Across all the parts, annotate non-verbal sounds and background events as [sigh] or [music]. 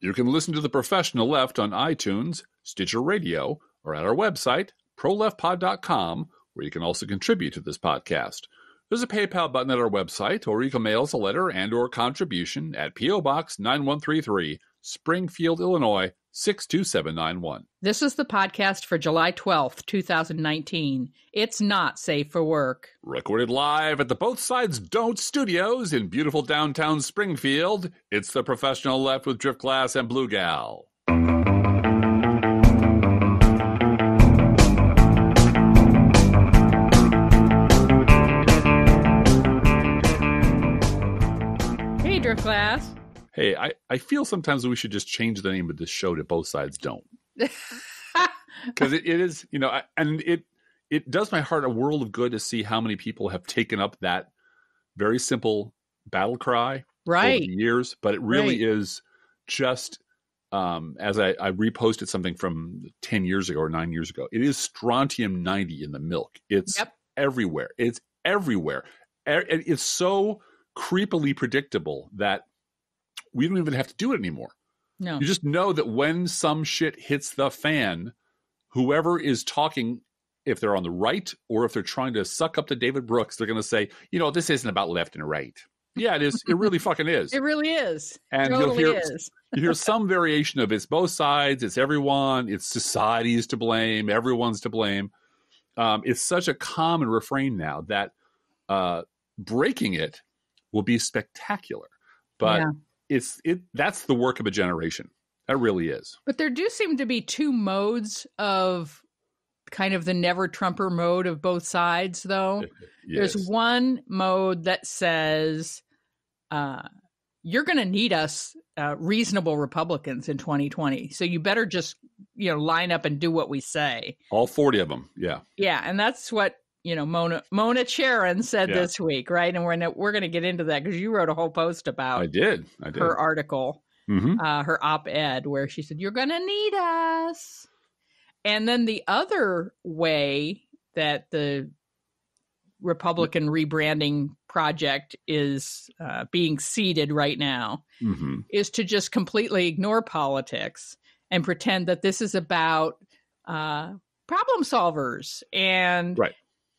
You can listen to The Professional Left on iTunes, Stitcher Radio, or at our website, proleftpod.com, where you can also contribute to this podcast. There's a PayPal button at our website, or you can mail us a letter and or contribution at P.O. Box 9133, Springfield, Illinois 62791. This is the podcast for July 12th, 2019. It's not safe for work. Recorded live at the Both Sides Don't Studios in beautiful downtown Springfield, it's the Professional Left with Driftglass and Blue Gal. Hey, I, I feel sometimes we should just change the name of this show to Both Sides Don't. [laughs] Because it, it is, you know, I- and it it does my heart a world of good to see how many people have taken up that very simple battle cry over right. the years, but it really Right. is just um, as I, I reposted something from 10 years ago or nine years ago. It is strontium 90 in the milk. It's Yep. everywhere. It's everywhere. It's so creepily predictable that we don't even have to do it anymore. No. You just know that when some shit hits the fan, whoever is talking, if they're on the right or if they're trying to suck up to David Brooks, they're going to say, you know, this isn't about left and right. Yeah, it is. It really fucking is. [laughs] It really is. And totally you'll hear is. you hear some variation of it's both sides, it's everyone, it's society's to blame, everyone's to blame. Um, it's such a common refrain now that uh, breaking it will be spectacular. But Yeah. It's it that's the work of a generation. That really is. But there do seem to be two modes of kind of the never Trumper mode of both sides, though. [laughs] Yes. There's one mode that says, uh, you're going to need us, uh, reasonable Republicans in 2020. So you better just, you know, line up and do what we say. All 40 of them. Yeah. Yeah. And that's what, you know, Mona, Mona Charen said Yeah. this week, right? And we're, gonna, we're going to get into that because you wrote a whole post about I did. I did. her article hmm uh, her op-ed where she said you're going to need us and then the other way that the republican rebranding project is uh, being seeded right now hmm is to just completely ignore politics and pretend that this is about uh, problem solvers and Right.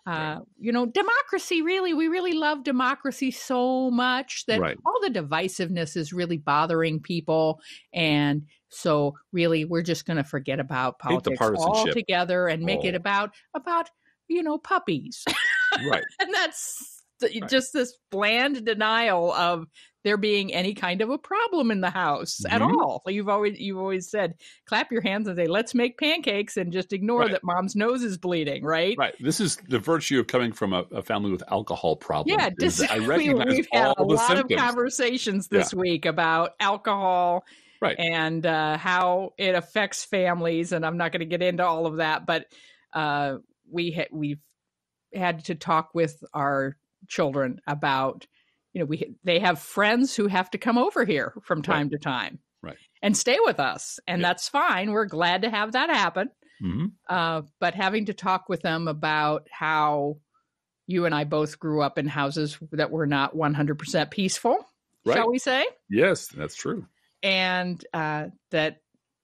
Uh, you know democracy really we really love democracy so much that Right. all the divisiveness is really bothering people and so really we're just going to forget about politics altogether and make it Oh. about about you know puppies [laughs] Right. [laughs] and that's th- Right. just this bland denial of there being any kind of a problem in the house at Mhm. all. Like you've always you've always said, clap your hands and say, "Let's make pancakes," and just ignore Right. that mom's nose is bleeding. Right? Right. This is the virtue of coming from a, a family with alcohol problems. Yeah, dis- I recognize we've had a lot symptoms. of conversations this week about alcohol Right. and uh, how it affects families, and I'm not going to get into all of that, but uh, we ha- we've had to talk with our children about you know we they have friends who have to come over here from time to time Right. and stay with us and Yeah. that's fine we're glad to have that happen Mhm. uh, but having to talk with them about how you and I both grew up in houses that were not 100% peaceful, Right. shall we say? Yes, that's true. And uh, that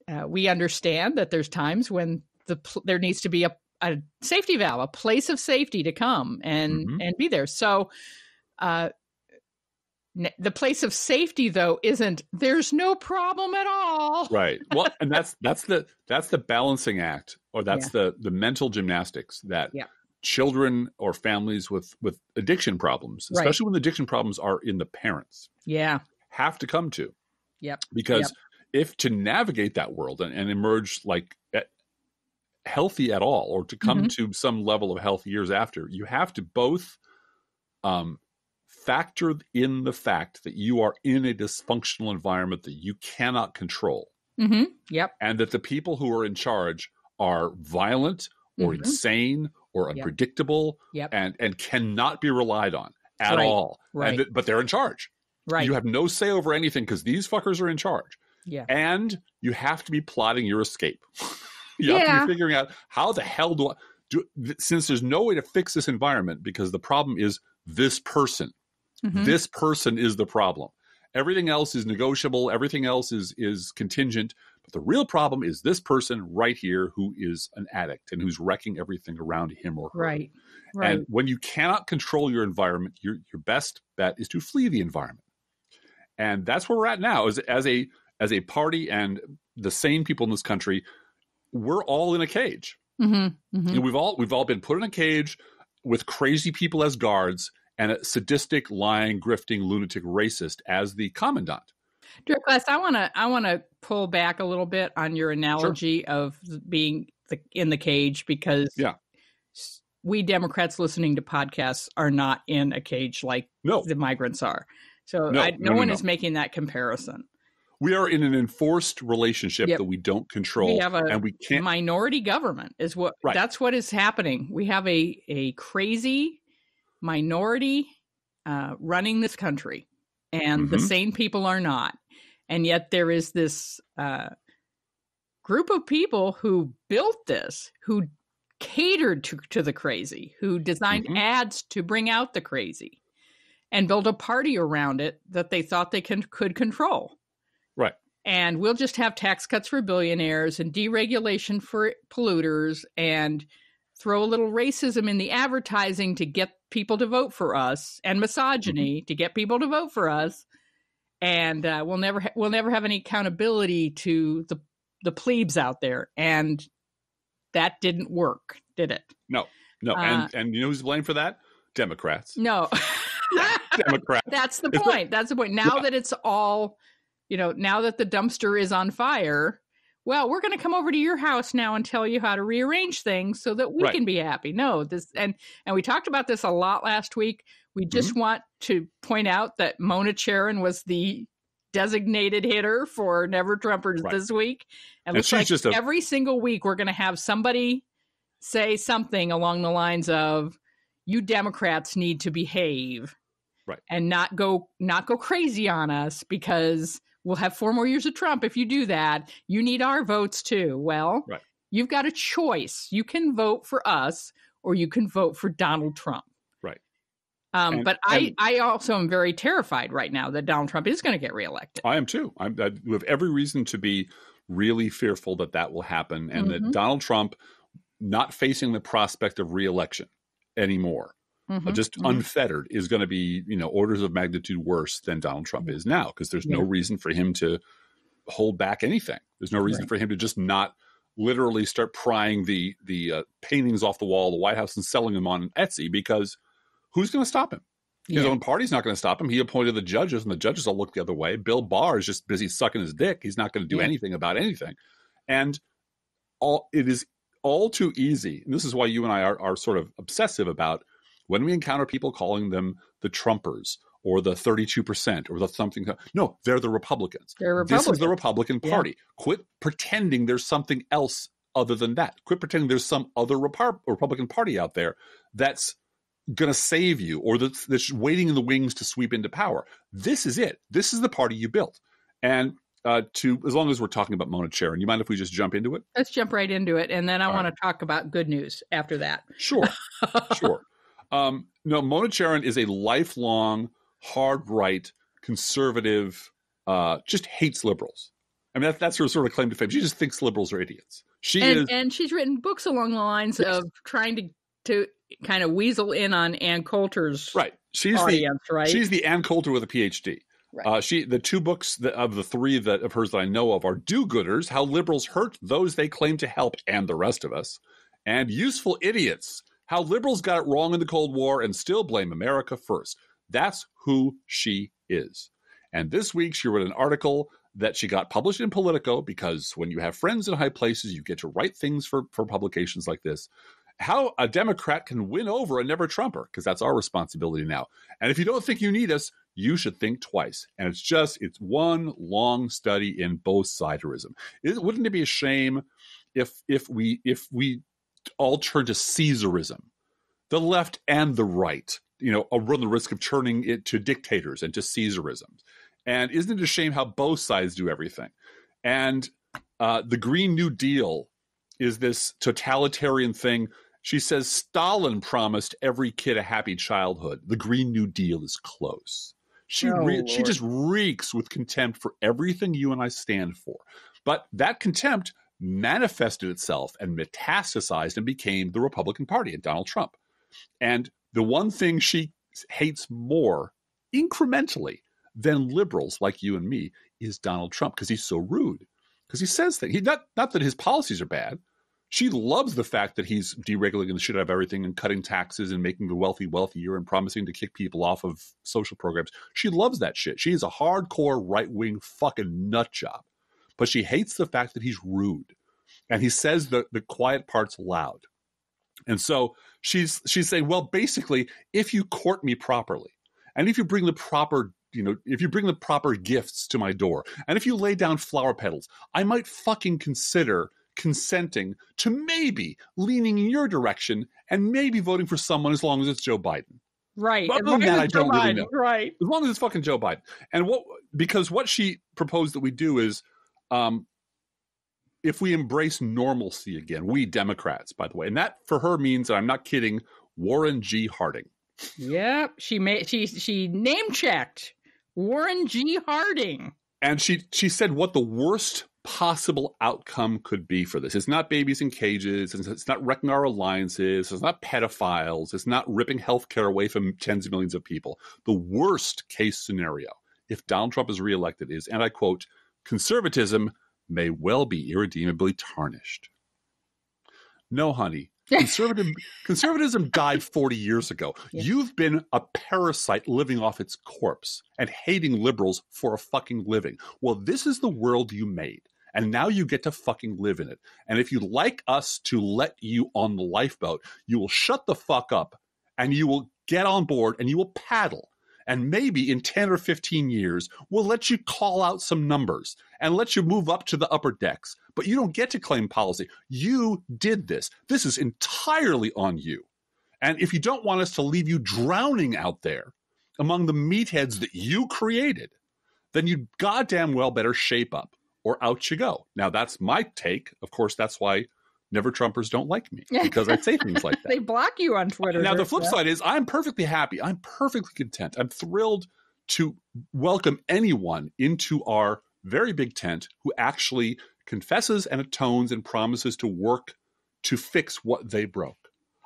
uh, we understand that there's times when the pl- there needs to be a, a safety valve, a place of safety to come and Mhm. and be there. So. Uh, the place of safety though isn't there's no problem at all Right. Well, [laughs] and that's that's the that's the balancing act, or that's the the mental gymnastics that Yeah. children or families with with addiction problems, Right. especially when the addiction problems are in the parents, yeah have to come to. Yep. Because if to navigate that world and, and emerge like eh, healthy at all, or to come Mm-hmm. to some level of health years after, you have to both um, factor in the fact that you are in a dysfunctional environment that you cannot control. Hmm yep. And that the people who are in charge are violent or Mhm. insane or unpredictable Yep. and and cannot be relied on at Right. all. Right. and th- but they're in charge. Right. You have no say over anything because these fuckers are in charge. Yeah. And you have to be plotting your escape. [laughs] You have to be figuring out how the hell do i do since there's no way to fix this environment because the problem is this person Mhm. this person is the problem Everything else is negotiable. Everything else is is contingent. But the real problem is this person right here who is an addict and who's wrecking everything around him or her. Right. Right. And when you cannot control your environment, your your best bet is to flee the environment. And that's where we're at now. As as a as a party and the sane people in this country, we're all in a cage. Mm-hmm, mm-hmm. You know, we've all we've all been put in a cage with crazy people as guards and a sadistic, lying, grifting, lunatic racist as the commandant. Class, I want to I want to pull back a little bit on your analogy sure. of being the, in the cage because yeah. we Democrats listening to podcasts are not in a cage like no. the migrants are. So no, I, no, no one no, is making that comparison. We are in an enforced relationship yep. that we don't control, we have a and we can't. Minority government is what right. that's what is happening. We have a a crazy minority uh, running this country, and mm-hmm. the sane people are not. And yet there is this uh, group of people who built this, who catered to, to the crazy, who designed mm-hmm. ads to bring out the crazy, and built a party around it that they thought they can, could control. Right. And we'll just have tax cuts for billionaires and deregulation for polluters and throw a little racism in the advertising to get people to vote for us and misogyny mm-hmm. to get people to vote for us. And uh, we'll never ha- we'll never have any accountability to the the plebes out there. And that didn't work did it? No no. Uh, and and you know who's blamed for that? Democrats. No. [laughs] Democrats. That's the point. That's the point. Now yeah. that it's all you know now that the dumpster is on fire well, we're going to come over to your house now and tell you how to rearrange things so that we right. can be happy. No, this and and we talked about this a lot last week. We just mm-hmm. want to point out that Mona Charen was the designated hitter for Never Trumpers right. this week. And, and looks like just a- every single week we're going to have somebody say something along the lines of you Democrats need to behave. Right. And not go not go crazy on us because we'll have four more years of Trump if you do that. You need our votes too. Well, right. you've got a choice. You can vote for us or you can vote for Donald Trump. Right. Um, and, but I, I also am very terrified right now that Donald Trump is going to get reelected. I am too. I'm, I have every reason to be really fearful that that will happen and mm-hmm. that Donald Trump not facing the prospect of reelection anymore mm-hmm, just mm-hmm. unfettered is going to be you know orders of magnitude worse than Donald Trump is now because there's yeah. no reason for him to hold back anything. There's no reason right. for him to just not literally start prying the the uh, paintings off the wall of the White House and selling them on Etsy because who's going to stop him? His yeah. own party's not going to stop him. He appointed the judges, and the judges will look the other way. Bill Barr is just busy sucking his dick. He's not going to do yeah. anything about anything. And all it is all too easy. And this is why you and I are, are sort of obsessive about when we encounter people calling them the Trumpers or the 32% or the something, no, they're the Republicans. They're Republicans. This is the Republican Party. Yeah. Quit pretending there's something else other than that. Quit pretending there's some other Rep- Republican Party out there that's going to save you or that's, that's waiting in the wings to sweep into power. This is it. This is the party you built. And uh, to as long as we're talking about Mona Charen, you mind if we just jump into it? Let's jump right into it, and then I want right. to talk about good news after that. Sure, [laughs] sure. Um, no, Mona Charen is a lifelong hard right conservative. Uh, just hates liberals. I mean, that, that's her sort of claim to fame. She just thinks liberals are idiots. She and, is, and she's written books along the lines yes. of trying to to kind of weasel in on Ann Coulter's right. She's audience, the right. She's the Ann Coulter with a PhD. Right. Uh, she the two books that, of the three that of hers that I know of are Do-Gooders: How Liberals Hurt Those They Claim to Help and the Rest of Us, and Useful Idiots: how liberals got it wrong in the Cold War and still blame America first. That's who she is. And this week she wrote an article that she got published in Politico because when you have friends in high places, you get to write things for, for publications like this. How a Democrat can win over a never Trumper, because that's our responsibility now. And if you don't think you need us, you should think twice. And it's just, it's one long study in both siderism. Wouldn't it be a shame if if we if we all turn to Caesarism. The left and the right, you know, run the risk of turning it to dictators and to Caesarism. And isn't it a shame how both sides do everything? And uh, the Green New Deal is this totalitarian thing. She says Stalin promised every kid a happy childhood. The Green New Deal is close. She Oh, re- she just reeks with contempt for everything you and I stand for. But that contempt manifested itself and metastasized and became the Republican Party and Donald Trump. And the one thing she hates more incrementally than liberals like you and me is Donald Trump because he's so rude. Because he says things. He not not that his policies are bad. She loves the fact that he's deregulating the shit out of everything and cutting taxes and making the wealthy wealthier and promising to kick people off of social programs. She loves that shit. She is a hardcore right wing fucking nut job. But she hates the fact that he's rude. And he says the, the quiet parts loud. And so she's she's saying, well, basically, if you court me properly, and if you bring the proper, you know, if you bring the proper gifts to my door, and if you lay down flower petals, I might fucking consider consenting to maybe leaning in your direction and maybe voting for someone as long as it's Joe Biden. Right. Other as than long that, I don't really know. Right. As long as it's fucking Joe Biden. And what because what she proposed that we do is um if we embrace normalcy again, we Democrats, by the way, and that for her means, and I'm not kidding, Warren G. Harding. Yep. She made she she name checked Warren G. Harding. and she she said what the worst possible outcome could be for this. It's not babies in cages. It's, it's not wrecking our alliances. It's not pedophiles. It's not ripping healthcare away from tens of millions of people. The worst case scenario, if Donald Trump is reelected, is, and I quote, conservatism may well be irredeemably tarnished. No, honey. [laughs] Conservative, conservatism died 40 years ago. Yeah. You've been a parasite living off its corpse and hating liberals for a fucking living. Well, this is the world you made. And now you get to fucking live in it. And if you'd like us to let you on the lifeboat, you will shut the fuck up and you will get on board and you will paddle. And maybe in 10 or 15 years, we'll let you call out some numbers and let you move up to the upper decks. But you don't get to claim policy. You did this. This is entirely on you. And if you don't want us to leave you drowning out there among the meatheads that you created, then you goddamn well better shape up or out you go. Now, that's my take. Of course, that's why never Trumpers don't like me [laughs] because I say things like [laughs] that. They block you on Twitter. Now, the flip yeah. side is I'm perfectly happy. I'm perfectly content. I'm thrilled to welcome anyone into our very big tent who actually confesses and atones and promises to work to fix what they broke.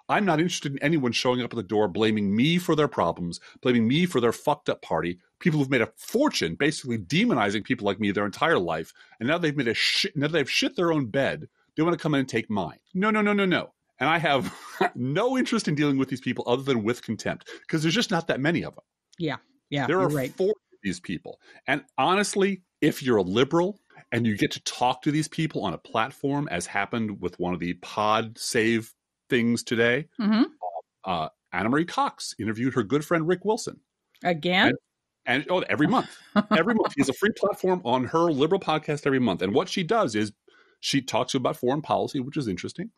I'm not interested in anyone showing up at the door blaming me for their problems, blaming me for their fucked up party. People who've made a fortune basically demonizing people like me their entire life, and now they've made a shit. Now they've shit their own bed. They want to come in and take mine. No, no, no, no, no. And I have [laughs] no interest in dealing with these people other than with contempt because there's just not that many of them. Yeah, Yeah. there you're right. four of these people. And honestly, if you're a liberal and you get to talk to these people on a platform, as happened with one of the pod save things today, hmm uh, Ana Marie Cox interviewed her good friend Rick Wilson. Again, And oh, every month, every month, he has a free platform on her liberal podcast every month. And what she does is she talks to him about foreign policy, which is interesting,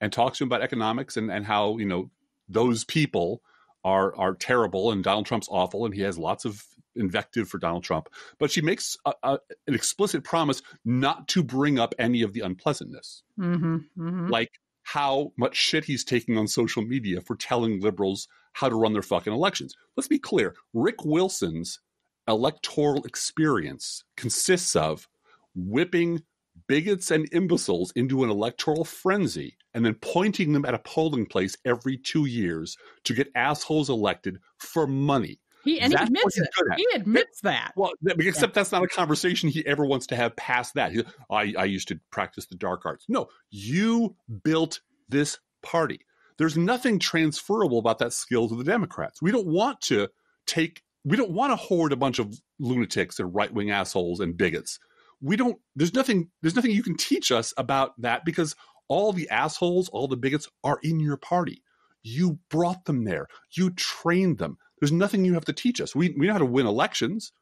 and talks to him about economics and, and how, you know, those people are are terrible and Donald Trump's awful and he has lots of invective for Donald Trump. But she makes a, a, an explicit promise not to bring up any of the unpleasantness hmm hmm like how much shit he's taking on social media for telling liberals how to run their fucking elections. Let's be clear Rick Wilson's electoral experience consists of whipping bigots and imbeciles into an electoral frenzy and then pointing them at a polling place every two years to get assholes elected for money. he and That's what admits it. He admits that. Well, except that's not a conversation he ever wants to have past that. He, I, I used to practice the dark arts. No, you built this party. There's nothing transferable about that skill to the Democrats. We don't want to take, we don't want to hoard a bunch of lunatics and right wing assholes and bigots. We don't, there's nothing, there's nothing you can teach us about that because all the assholes, all the bigots are in your party. You brought them there, you trained them. There's nothing you have to teach us. We, we know how to win elections.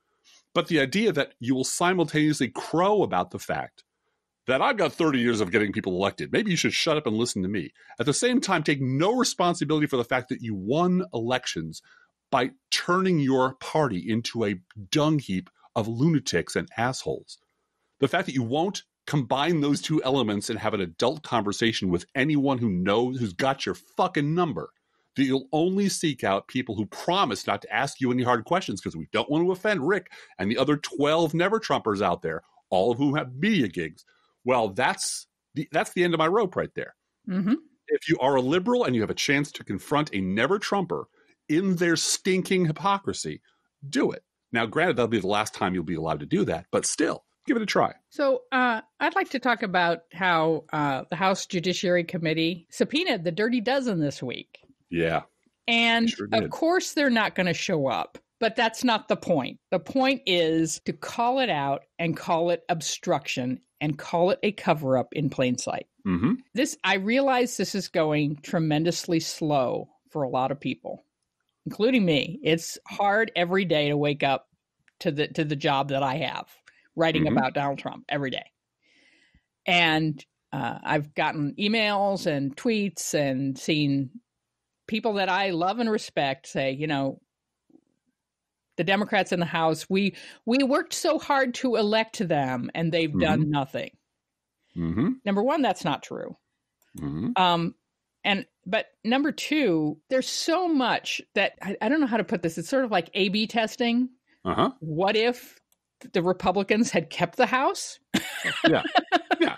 But the idea that you will simultaneously crow about the fact that I've got 30 years of getting people elected, maybe you should shut up and listen to me. At the same time, take no responsibility for the fact that you won elections by turning your party into a dung heap of lunatics and assholes. The fact that you won't combine those two elements and have an adult conversation with anyone who knows, who's got your fucking number. that you'll only seek out people who promise not to ask you any hard questions because we don't want to offend Rick and the other 12 never Trumpers out there, all of whom have media gigs. Well, that's the, that's the end of my rope right there. Mm-hmm. If you are a liberal and you have a chance to confront a never Trumper in their stinking hypocrisy, do it. Now, granted, that'll be the last time you'll be allowed to do that, but still, give it a try. So, uh, I'd like to talk about how uh, the House Judiciary Committee subpoenaed the Dirty Dozen this week. Yeah. And Sure of course, they're not going to show up, but that's not the point. The point is to call it out and call it obstruction and call it a cover up in plain sight. hmm This, I realize this is going tremendously slow for a lot of people, including me. It's hard every day to wake up to the to the job that I have, writing Mhm. about Donald Trump every day. And uh, I've gotten emails and tweets and seen people that I love and respect say, you know, the Democrats in the House, we we worked so hard to elect them, and they've done nothing. hmm Number one, that's not true. hmm Um, and but number two, there's so much that I, I don't know how to put this. It's sort of like A/B testing. Uh huh. What if the Republicans had kept the House? [laughs] Yeah. Yeah.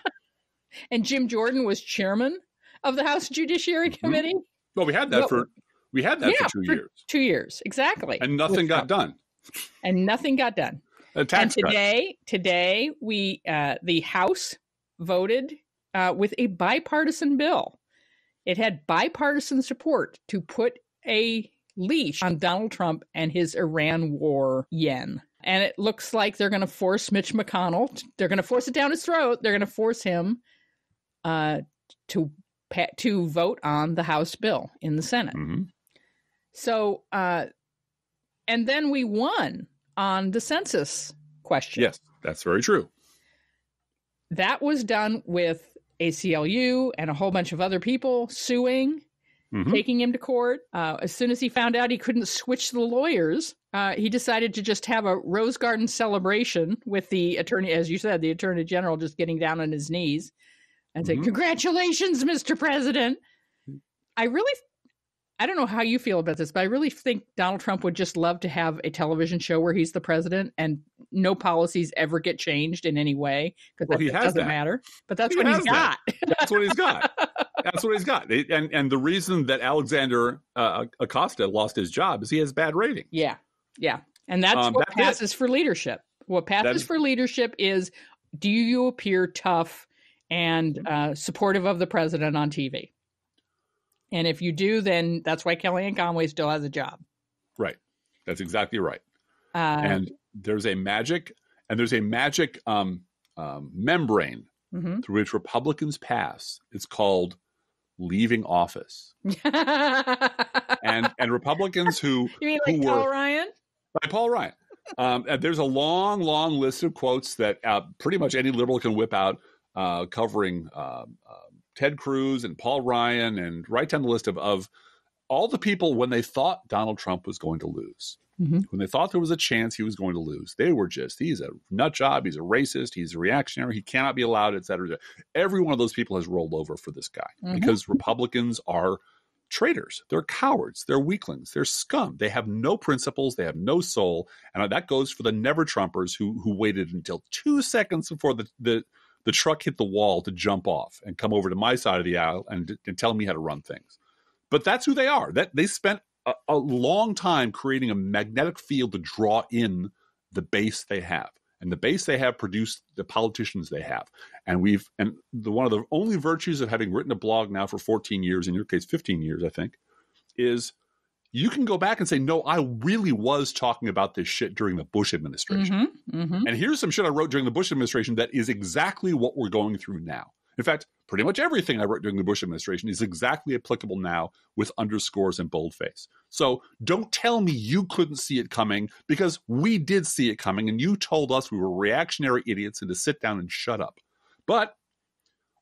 and Jim Jordan was chairman of the House Judiciary Mhm. Committee. Well, we had that Well, for we had that yeah, for two for- years, Two years exactly, and nothing got Trump. done. and nothing got done. [laughs] And tax cut. today, today we uh, the House voted uh, with a bipartisan bill. It had bipartisan support to put a leash on Donald Trump and his Iran war yen. And it looks like they're going to force Mitch McConnell. They're going to force it down his throat. They're going to force him uh, to to vote on the House bill in the Senate. hmm So, uh, and then we won on the census question. Yes, that's very true. That was done with ACLU and a whole bunch of other people suing, Mhm. taking him to court. Uh, as soon as he found out he couldn't switch the lawyers, uh, he decided to just have a Rose Garden celebration with the attorney, as you said, the attorney general just getting down on his knees and saying, Mhm. Congratulations, Mr. President. I really, I don't know how you feel about this, but I really think Donald Trump would just love to have a television show where he's the president and no policies ever get changed in any way because Well, he that doesn't that. matter. But that's He what he's that. got. That's what he's got. [laughs] That's what he's got. And and the reason that Alexander uh, Acosta lost his job is he has bad rating. Yeah, yeah, and that's Um, what that's it. passes for leadership. What passes is- for leadership is do you appear tough and Mm-hmm. uh, supportive of the president on TV? And if you do, then that's why Kellyanne Conway still has a job. Right. That's exactly right. Uh, and there's a magic and there's a magic um, um, membrane mhm. through which Republicans pass. It's called leaving office. [laughs] And and Republicans who you mean like who Paul were- Ryan? by Paul Ryan. Um, and there's a long, long list of quotes that uh, pretty much any liberal can whip out, uh, covering um, um, Ted Cruz and Paul Ryan, and right down the list of, of all the people when they thought Donald Trump was going to lose, Mhm. when they thought there was a chance he was going to lose, they were just he's a nut job, he's a racist, he's a reactionary, he cannot be allowed, et cetera. et cetera. Every one of those people has rolled over for this guy Mhm. because Republicans are traitors. They're cowards. They're weaklings. They're scum. They have no principles. They have no soul. And that goes for the never Trumpers who who waited until two seconds before the the, the truck hit the wall to jump off and come over to my side of the aisle and, and tell me how to run things. But that's who they are. That they spent a, a long time creating a magnetic field to draw in the base they have. And the base they have produced the politicians they have and we've and the one of the only virtues of having written a blog now for 14 years in your case 15 years i think is you can go back and say no i really was talking about this shit during the bush administration Mhm, mhm. and here's some shit i wrote during the bush administration that is exactly what we're going through now in fact pretty much everything i wrote during the bush administration is exactly applicable now with underscores and boldface so don't tell me you couldn't see it coming because we did see it coming and you told us we were reactionary idiots and to sit down and shut up but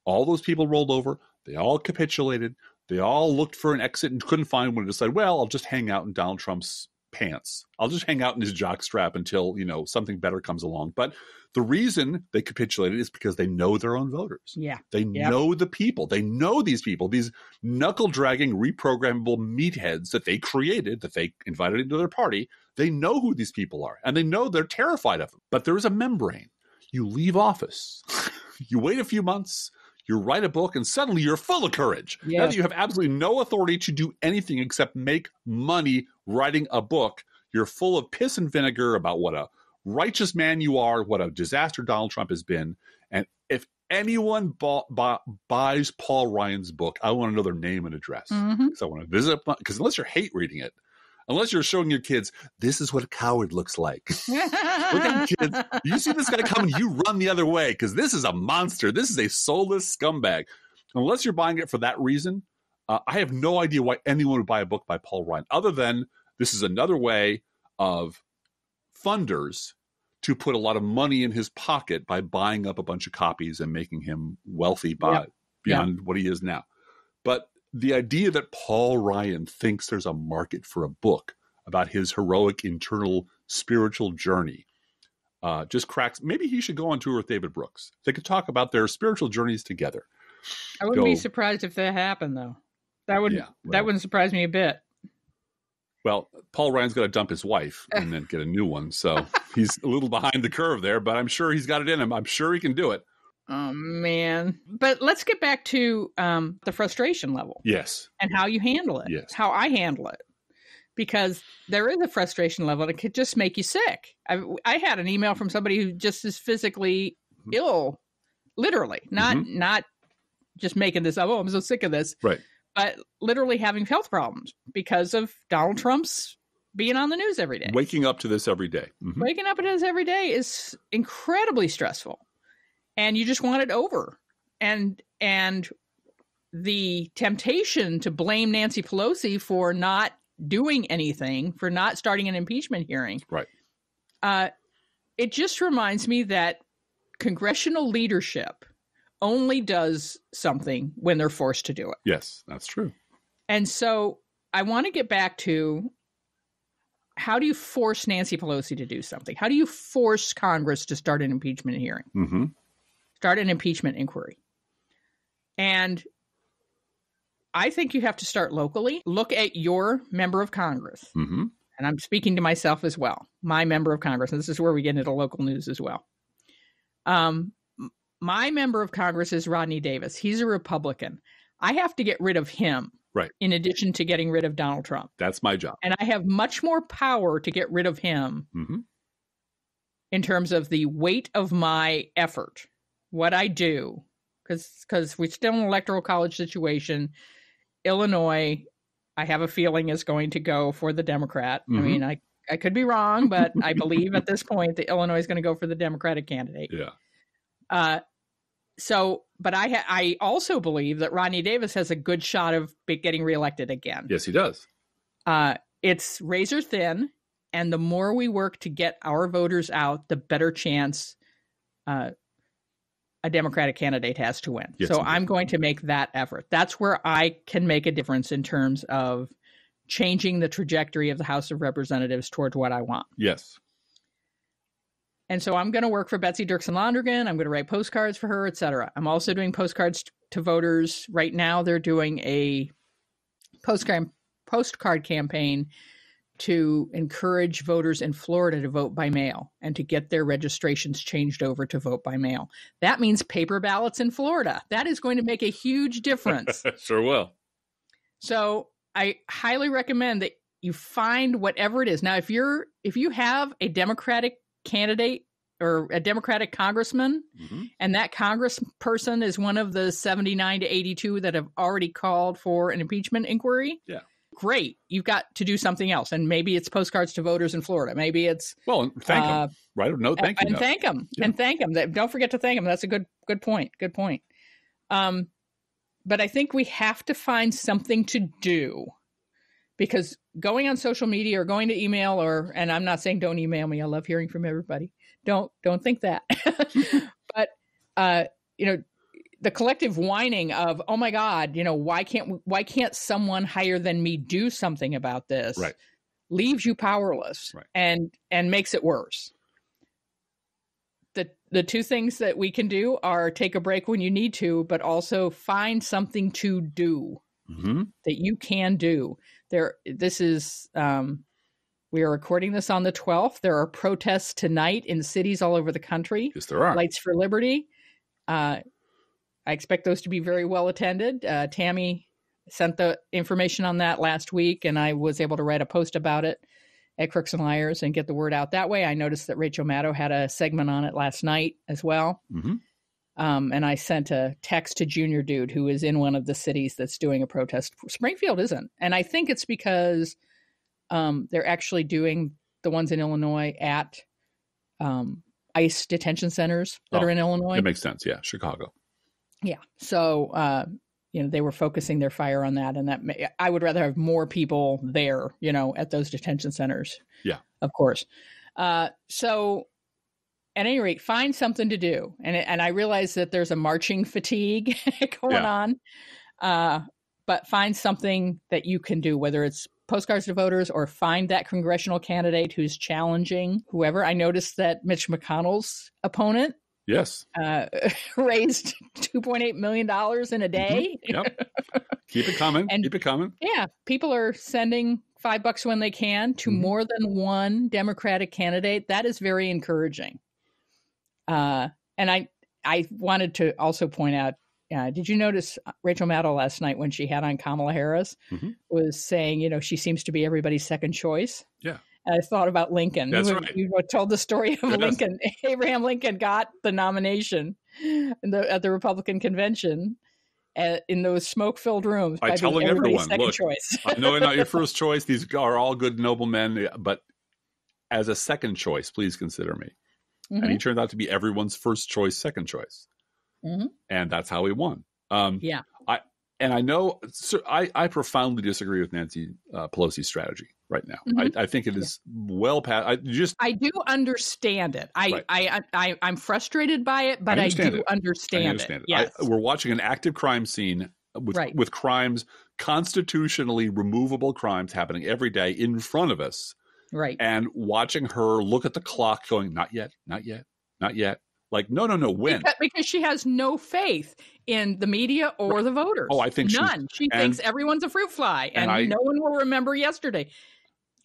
all those people rolled over. They all capitulated. They all looked for an exit and couldn't find one and decided, well, I'll just hang out in Donald Trump's pants. I'll just hang out in his jockstrap until you know something better comes along. But the reason they capitulated is because they know their own voters. Yeah. They know the people. They know these people, these knuckle dragging, reprogrammable meatheads that they created, that they invited into their party. They know who these people are and they know they're terrified of them. But there is a membrane. You leave office, [laughs] you wait a few months, you write a book, and suddenly you're full of courage. Now Yeah. that you have absolutely no authority to do anything except make money writing a book, you're full of piss and vinegar about what a righteous man you are, what a disaster Donald Trump has been. And if anyone bought, bu- buys Paul Ryan's book, I want to know their name and address. Mhm. I want to visit, because unless you're hate reading it, unless you're showing your kids, this is what a coward looks like. [laughs] Look at kids. You see this guy coming, you run the other way because this is a monster. This is a soulless scumbag. Unless you're buying it for that reason, uh, I have no idea why anyone would buy a book by Paul Ryan, other than this is another way of funders to put a lot of money in his pocket by buying up a bunch of copies and making him wealthy by Yep. beyond what he is now. But the idea that Paul Ryan thinks there's a market for a book about his heroic internal spiritual journey uh, just cracks. Maybe he should go on tour with David Brooks. They could talk about their spiritual journeys together. I wouldn't be surprised if that happened though. That would Yeah, well. that wouldn't surprise me a bit. Well, Paul Ryan's got to dump his wife [laughs] and then get a new one. So he's a little behind the curve there, but I'm sure he's got it in him. I'm sure he can do it. Oh man. But let's get back to um, the frustration level Yes. and how you handle it. Yes. How I handle it. Because there is a frustration level that could just make you sick. I, I had an email from somebody who just is physically Mhm. ill, literally, not not just making this up. Oh, I'm so sick of this. Right. But literally having health problems because of Donald Trump's being on the news every day. Waking up to this every day. Mhm. Waking up to this every day is incredibly stressful, and you just want it over. And and the temptation to blame Nancy Pelosi for not doing anything, for not starting an impeachment hearing, Right. Uh, it just reminds me that congressional leadership only does something when they're forced to do it. Yes, that's true. And so I want to get back to how do you force Nancy Pelosi to do something? How do you force Congress to start an impeachment hearing, hmm start an impeachment inquiry? And I think you have to start locally. Look at your member of Congress. hmm And I'm speaking to myself as well, my member of Congress. And this is where we get into local news as well. Um, my member of Congress is Rodney Davis. He's a Republican. I have to get rid of him. Right. In addition to getting rid of Donald Trump. That's my job. And I have much more power to get rid of him hmm in terms of the weight of my effort, what I do, because because we're still in an electoral college situation. Illinois, I have a feeling is going to go for the Democrat. I Mhm. mean, I I could be wrong, but I [laughs] believe at this point that Illinois is going to go for the Democratic candidate. Yeah. Uh, so, but I ha- I also believe that Rodney Davis has a good shot of getting reelected again. Yes, he does. Uh, it's razor thin, and the more we work to get our voters out, the better chance uh, a Democratic candidate has to win. Yes, so indeed. I'm going to make that effort. That's where I can make a difference in terms of changing the trajectory of the House of Representatives towards what I want. Yes. And so I'm going to work for Betsy Dirksen Londrigan. I'm going to write postcards for her, et cetera. I'm also doing postcards to voters. Right now, they're doing a postcard postcard campaign to encourage voters in Florida to vote by mail and to get their registrations changed over to vote by mail. That means paper ballots in Florida. That is going to make a huge difference. [laughs] sure will. So I highly recommend that you find whatever it is. Now, if you're if you have a Democratic candidate or a Democratic congressman, hmm and that congressperson is one of the 79 to 82 that have already called for an impeachment inquiry. Yeah. Great. You've got to do something else. And maybe it's postcards to voters in Florida. Maybe it's Well, thank uh, him. Right? No, thank you. and thank them Yeah. and thank them don't forget to thank them that's a good good point good point um but i think we have to find something to do because going on social media or going to email or and i'm not saying don't email me i love hearing from everybody don't don't think that [laughs] but uh you know the collective whining of oh my god you know why can't why can't someone higher than me do something about this Right. leaves you powerless Right. and and makes it worse. The the two things that we can do are take a break when you need to, but also find something to do hmm that you can do. There this is um we are recording this on the 12th. There are protests tonight in cities all over the country. Yes, there are. Lights for Liberty. Uh, I expect those to be very well attended. Uh, Tammy sent the information on that last week, and I was able to write a post about it at Crooks and Liars and get the word out that way. I noticed that Rachel Maddow had a segment on it last night as well. hmm Um, and I sent a text to Junior Dude, who is in one of the cities that's doing a protest. Springfield isn't. And I think it's because um, they're actually doing the ones in Illinois at um, ICE detention centers that Oh, are in Illinois. It makes sense. Yeah, Chicago. Yeah. So, uh, you know, they were focusing their fire on that. And that may, I would rather have more people there, you know, at those detention centers. Yeah. Of course. Uh, so, at any rate, find something to do. And, and I realize that there's a marching fatigue [laughs] going Yeah. on. Uh, but find something that you can do, whether it's postcards to voters or find that congressional candidate who's challenging whoever. I noticed that Mitch McConnell's opponent Yes. uh, [laughs] raised two point eight million dollars in a day. Yep. [laughs] Keep it coming. And- Keep it coming. Yeah, people are sending five bucks when they can to Mhm. more than one Democratic candidate. That is very encouraging. Uh, and I I wanted to also point out. Uh, did you notice Rachel Maddow last night when she had on Kamala Harris Mhm. was saying, you know, she seems to be everybody's second choice. Yeah. And I thought about Lincoln. That's you, right. you told the story of Yes. Lincoln. [laughs] Abraham Lincoln got the nomination in the, at the Republican convention uh, in those smoke-filled rooms By telling everyone, second look, choice. I know not your [laughs] first choice. These are all good, noble men, but as a second choice, please consider me. And Mhm. he turned out to be everyone's first choice, second choice, Mhm. and that's how he won. Um, Yeah. I and I know so I, I profoundly disagree with Nancy uh, Pelosi's strategy right now. Mhm. I, I think it is well past. I just I do understand it. I, Right. I, I, I'm frustrated by it, but I, understand do it. understand, I understand it. Yes. I, we're watching an active crime scene with Right. with crimes constitutionally removable crimes happening every day in front of us, right. and watching her look at the clock, going, "Not yet, not yet, not yet." Like, no, no, no. When? Because, because she has no faith in the media or the voters. Oh, I think she's- none. She and- thinks everyone's a fruit fly, and and, I- no one will remember yesterday.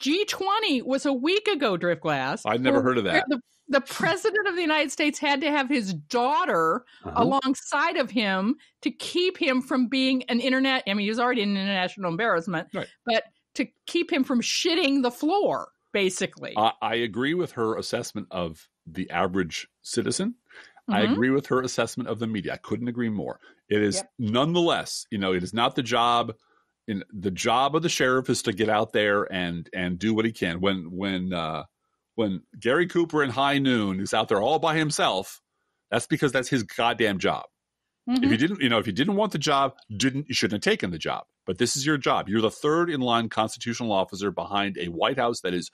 G20 was a week ago, Driftglass. I'd never heard of that. The, the president of the United States had to have his daughter Uh-huh. alongside of him to keep him from being an internet. I mean, he was already an international embarrassment, Right. but to keep him from shitting the floor, basically. I, I agree with her assessment of the average citizen. I Mhm. agree with her assessment of the media. I couldn't agree more. It is Yep. nonetheless, you know, it is not the job. In the job of the sheriff is to get out there and and do what he can. When when uh, when Gary Cooper in High Noon is out there all by himself, that's because that's his goddamn job. If Mhm. you didn't, you know, if you didn't want the job, didn't you shouldn't have taken the job. But this is your job. You're the third in line constitutional officer behind a White House that is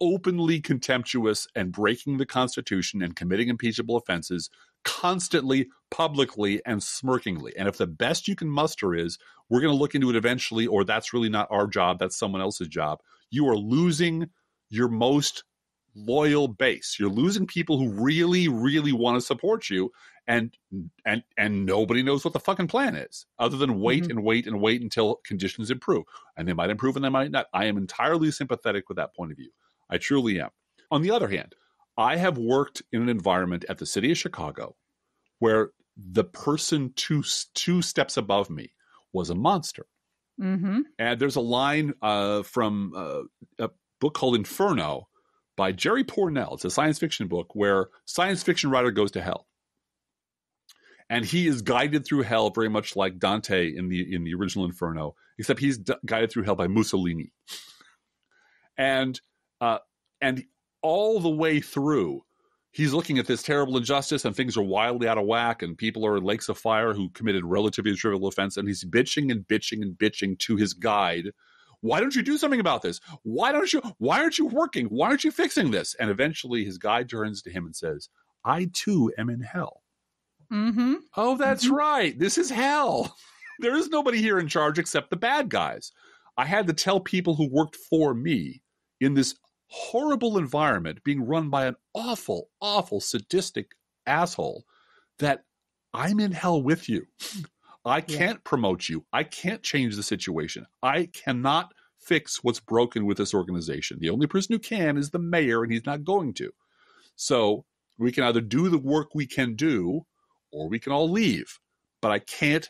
openly contemptuous and breaking the Constitution and committing impeachable offenses constantly, publicly, and smirkingly. And if the best you can muster is we're going to look into it eventually, or that's really not our job, that's someone else's job, you are losing your most loyal base. You're losing people who really, really want to support you and and and nobody knows what the fucking plan is other than wait Mhm. and wait and wait until conditions improve and they might improve and they might not i am entirely sympathetic with that point of view i truly am on the other hand i have worked in an environment at the city of chicago where the person two two steps above me was a monster Mhm. and there's a line uh, from uh, a book called Inferno by Jerry Pournelle. It's a science fiction book where science fiction writer goes to hell, and he is guided through hell very much like Dante in the in the original Inferno, except he's d- guided through hell by Mussolini, and uh, and all the way through. He's looking at this terrible injustice and things are wildly out of whack and people are in lakes of fire who committed relatively trivial offense and he's bitching and bitching and bitching to his guide why don't you do something about this? Why don't you why aren't you working? Why aren't you fixing this? And eventually his guide turns to him and says i too am in hell Mhm. oh that's Mhm. right this is hell [laughs] there is nobody here in charge except the bad guys i had to tell people who worked for me in this horrible environment being run by an awful, awful, sadistic asshole that I'm in hell with you. [laughs] I can't promote you. I can't change the situation. I cannot fix what's broken with this organization. The only person who can is the mayor, and he's not going to. So we can either do the work we can do or we can all leave. But I can't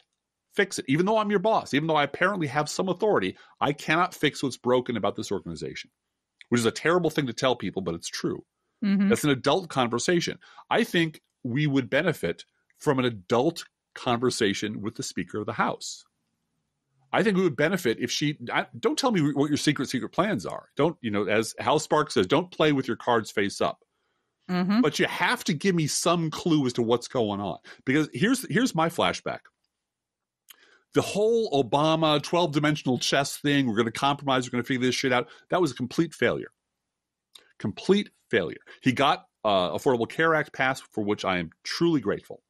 fix it. Even though I'm your boss, even though I apparently have some authority, I cannot fix what's broken about this organization, which is a terrible thing to tell people, but it's true. Mhm. That's an adult conversation. I think we would benefit from an adult conversation with the Speaker of the House. I think we would benefit if she I, don't tell me what your secret secret plans are. Don't you know? As Hal Sparks says, don't play with your cards face up. Mhm. But you have to give me some clue as to what's going on because here's here's my flashback. The whole Obama 12 dimensional chess thing, we're going to compromise, we're going to figure this shit out. That was a complete failure. Complete failure. He got uh, Affordable Care Act passed, for which I am truly grateful.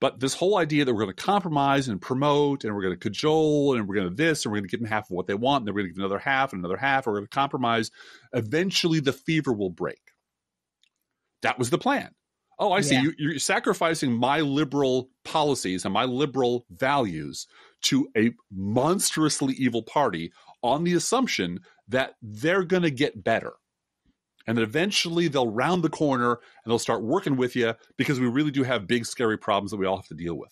But this whole idea that we're going to compromise and promote and we're going to cajole and we're going to this and we're going to give them half of what they want and then we're going to give another half and another half, and we're going to compromise, eventually the fever will break. That was the plan. Oh, I see. Yeah. You, you're sacrificing my liberal policies and my liberal values to a monstrously evil party on the assumption that they're going to get better. And that eventually they'll round the corner and they'll start working with you because we really do have big, scary problems that we all have to deal with.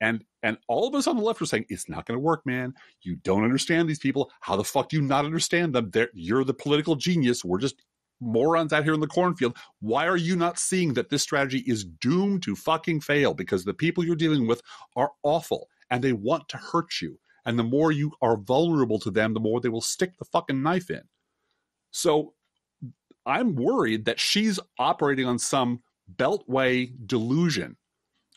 And and all of us on the left are saying it's not going to work, man. You don't understand these people. How the fuck do you not understand them? They're, you're the political genius. We're just morons out here in the cornfield. Why are you not seeing that this strategy is doomed to fucking fail? Because the people you're dealing with are awful and they want to hurt you. And the more you are vulnerable to them, the more they will stick the fucking knife in. So I'm worried that she's operating on some beltway delusion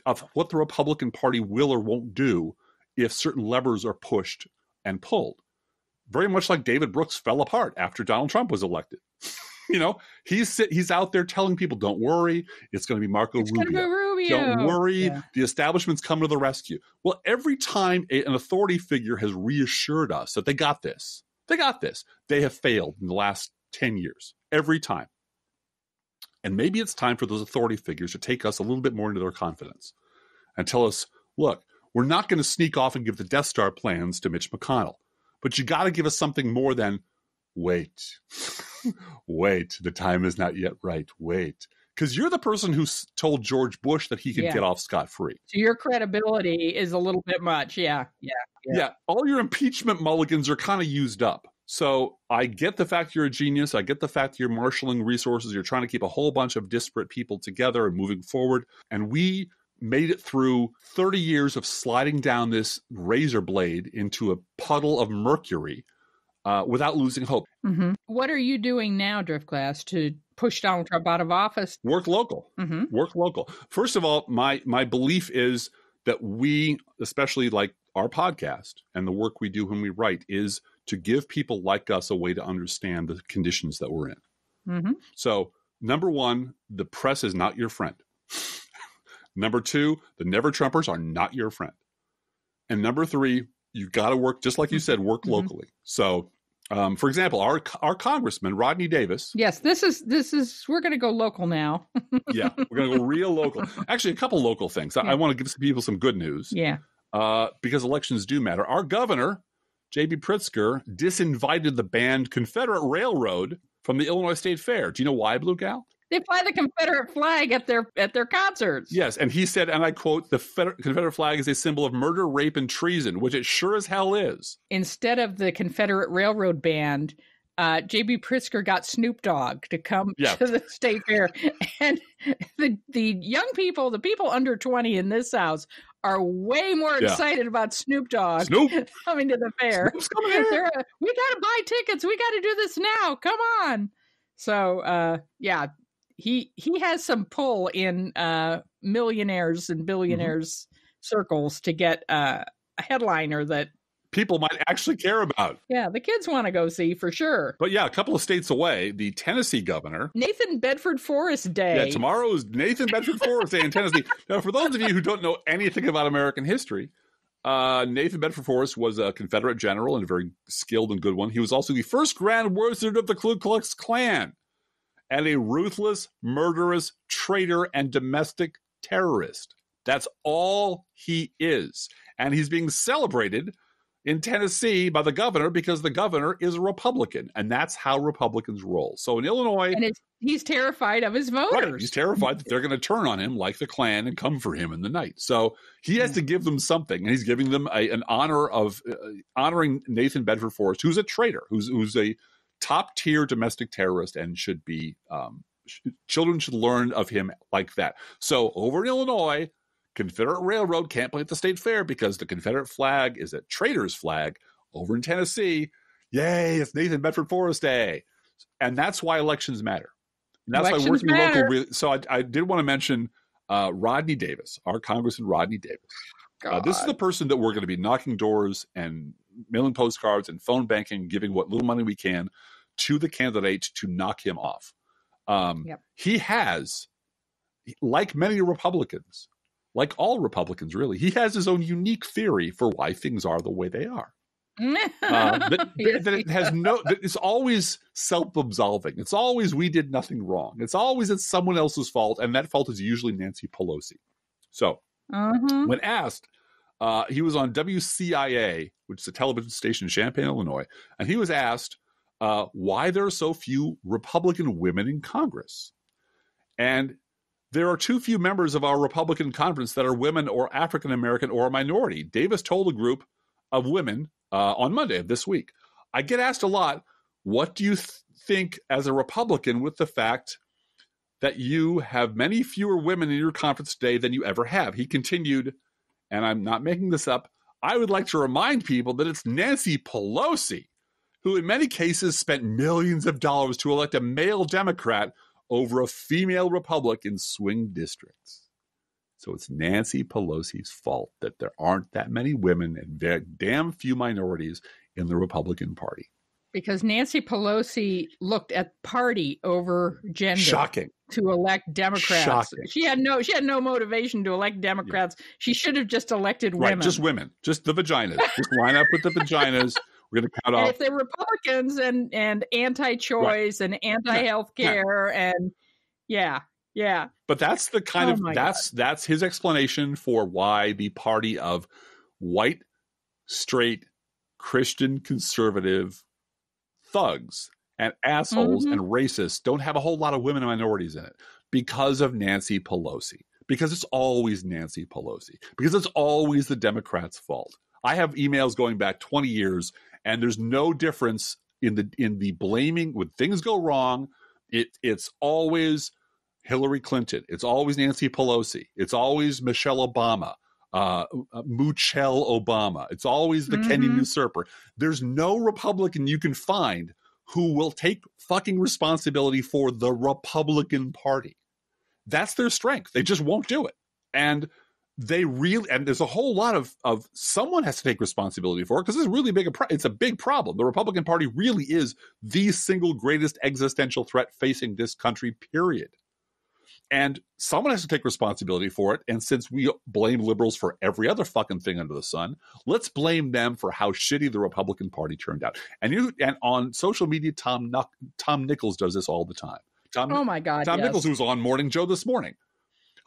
of what the Republican Party will or won't do if certain levers are pushed and pulled. Very much like David Brooks fell apart after Donald Trump was elected. [laughs] [laughs] you know, he's sit, he's out there telling people, "Don't worry, it's going to be Marco It's Rubio." be Rubio. Don't worry, Yeah. the establishment's coming to the rescue. Well, every time a- an authority figure has reassured us that they got this, they got this, they have failed in the last 10 years. Every time. And maybe it's time for those authority figures to take us a little bit more into their confidence and tell us, look, we're not going to sneak off and give the Death Star plans to Mitch McConnell, but you got to give us something more than wait, [laughs] wait, the time is not yet right, wait. Because you're the person who told George Bush that he could Yeah. get off scot free. So your credibility is a little bit much. Yeah. Yeah. Yeah. Yeah. all your impeachment mulligans are kind of used up. So I get the fact you're a genius. I get the fact you're marshaling resources. You're trying to keep a whole bunch of disparate people together and moving forward. And we made it through 30 years of sliding down this razor blade into a puddle of mercury uh, without losing hope. hmm What are you doing now, Drift Driftglass, to push Donald Trump out of office? Work local. hmm work local. First of all, my my belief is that we, especially like our podcast and the work we do when we write, is to give people like us a way to understand the conditions that we're in. hmm So, number one, the press is not your friend. [laughs] number two, the never Trumpers are not your friend. And number three, you got to work just like you said, work Mhm. locally. So, um, for example, our our congressman Rodney Davis. Yes, this is this is we're going to go local now. [laughs] yeah, we're gonna go real local. Actually, a couple local things. I, Yeah. I want to give some people some good news. yeah. uh, because elections do matter. Our governor, J.B. Pritzker, disinvited the band Confederate Railroad from the Illinois State Fair. Do you know why, Blue Gal? They fly the Confederate flag at their at their concerts. Yes, and he said, and I quote: "The Feder- Confederate flag is a symbol of murder, rape, and treason, which it sure as hell is." Instead of the Confederate Railroad Band, uh, J.B. Pritzker got Snoop Dogg to come Yeah. to the state fair, and the the young people, the people under twenty in this house, are way more Yeah. excited about Snoop Dogg Snoop, [laughs] coming to the fair. Snoop's coming here. We got to buy tickets. We got to do this now. Come on. So, uh, yeah, he he has some pull in uh, millionaires Mm-hmm. and billionaires circles to get uh, a headliner that People might actually care about. yeah the kids want to go see for sure. But yeah, a couple of states away, the Tennessee governor. Nathan Bedford Forrest Day. Yeah, tomorrow is Nathan Bedford Forrest Day in Tennessee. [laughs] Now, for those of you who don't know anything about American history, Uh, Nathan Bedford Forrest was a Confederate general and a very skilled and good one. He was also the first Grand Wizard of the Ku Klux Klan and a ruthless, murderous traitor and domestic terrorist. That's all he is. And he's being celebrated in Tennessee by the governor because the governor is a Republican, and that's how Republicans roll. So in Illinois, and he's terrified of his voters. Right, he's terrified that they're going to turn on him like the Klan and come for him in the night. So he has to give them something, and he's giving them a, an honor of uh, honoring Nathan Bedford Forrest, who's a traitor, who's who's a top tier domestic terrorist, and should be um, sh- children should learn of him like that. So over in Illinois, Confederate Railroad can't play at the state fair because the Confederate flag is a traitor's flag. Over in Tennessee, yay, it's Nathan Bedford Forrest Day. And that's why elections matter. And that's elections why working matter. local. So I, I, did want to mention uh, Rodney Davis, our Congressman Rodney Davis. Uh, this is the person that we're going to be knocking doors and mailing postcards and phone banking, giving what little money we can to the candidate to knock him off. Um, yep. He has, like many Republicans, like all Republicans, really, he has his own unique theory for why things are the way they are. [laughs] uh, that, [laughs] yes, that, it has no that it's always self-absolving it's always we did nothing wrong it's always it's someone else's fault and that fault is usually nancy pelosi so uh-huh. when asked uh, he was on wcia which is a television station in champaign illinois and he was asked uh, why there are so few republican women in congress and there are too few members of our Republican conference that are women or African American or a minority. Davis told a group of women uh, on Monday of this week. I get asked a lot, what do you th- think as a Republican with the fact that you have many fewer women in your conference today than you ever have? He continued, and I'm not making this up. I would like to remind people that it's Nancy Pelosi who, in many cases, spent millions of dollars to elect a male Democrat over a female Republic in swing districts. So it's Nancy Pelosi's fault that there aren't that many women and damn few minorities in the Republican Party. Because Nancy Pelosi looked at party over gender. Shocking. To elect Democrats. Shocking. She had no she had no motivation to elect Democrats. Yeah. She should have just elected women. Right, just women. Just the vaginas. just line up with the vaginas. We're going to cut and off. If they're Republicans and and anti-choice right. and anti-healthcare yeah. and yeah. Yeah. But that's the kind oh of that's God. that's his explanation for why the party of white, straight, Christian conservative thugs and assholes mm-hmm. and racists don't have a whole lot of women and minorities in it because of Nancy Pelosi. Because it's always Nancy Pelosi. Because it's always the Democrats' fault. I have emails going back 20 years and there's no difference in the in the blaming when things go wrong it it's always Hillary Clinton. It's always Nancy Pelosi. It's always Michelle Obama. Uh, uh Michelle Obama. It's always the mm-hmm. Kenyan usurper. There's no Republican you can find who will take fucking responsibility for the Republican Party. That's their strength. They just won't do it. And they really and there's a whole lot of of someone has to take responsibility for it because it's really big a pro- it's a big problem the republican party really is the single greatest existential threat facing this country period and someone has to take responsibility for it and since we blame liberals for every other fucking thing under the sun let's blame them for how shitty the republican party turned out and you and on social media tom tom nichols does this all the time tom oh my god tom yes. nichols who was on morning joe this morning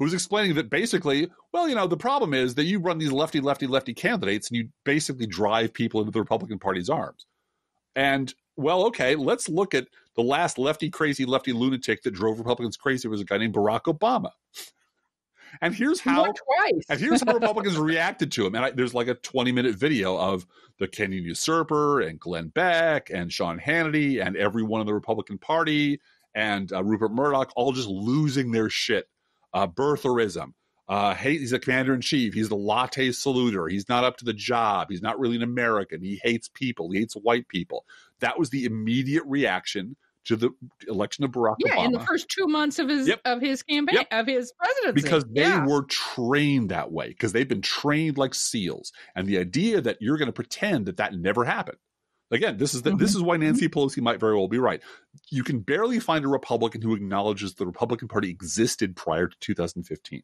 who's explaining that basically, well, you know, the problem is that you run these lefty, lefty, lefty candidates and you basically drive people into the Republican Party's arms. And well, okay, let's look at the last lefty, crazy, lefty lunatic that drove Republicans crazy was a guy named Barack Obama. And here's how twice. and here's how Republicans reacted to him. And I, there's like a 20 minute video of the Kenyan usurper and Glenn Beck and Sean Hannity and everyone in the Republican Party and uh, Rupert Murdoch all just losing their shit uh, birtherism. Uh, he's a commander in chief. He's the latte saluter. He's not up to the job. He's not really an American. He hates people. He hates white people. That was the immediate reaction to the election of Barack yeah, Obama. in the first two months of his yep. of his campaign yep. of his presidency, because they yeah. were trained that way because they've been trained like seals. And the idea that you're going to pretend that that never happened Again, this is the, mm-hmm. this is why Nancy mm-hmm. Pelosi might very well be right. You can barely find a Republican who acknowledges the Republican Party existed prior to 2015.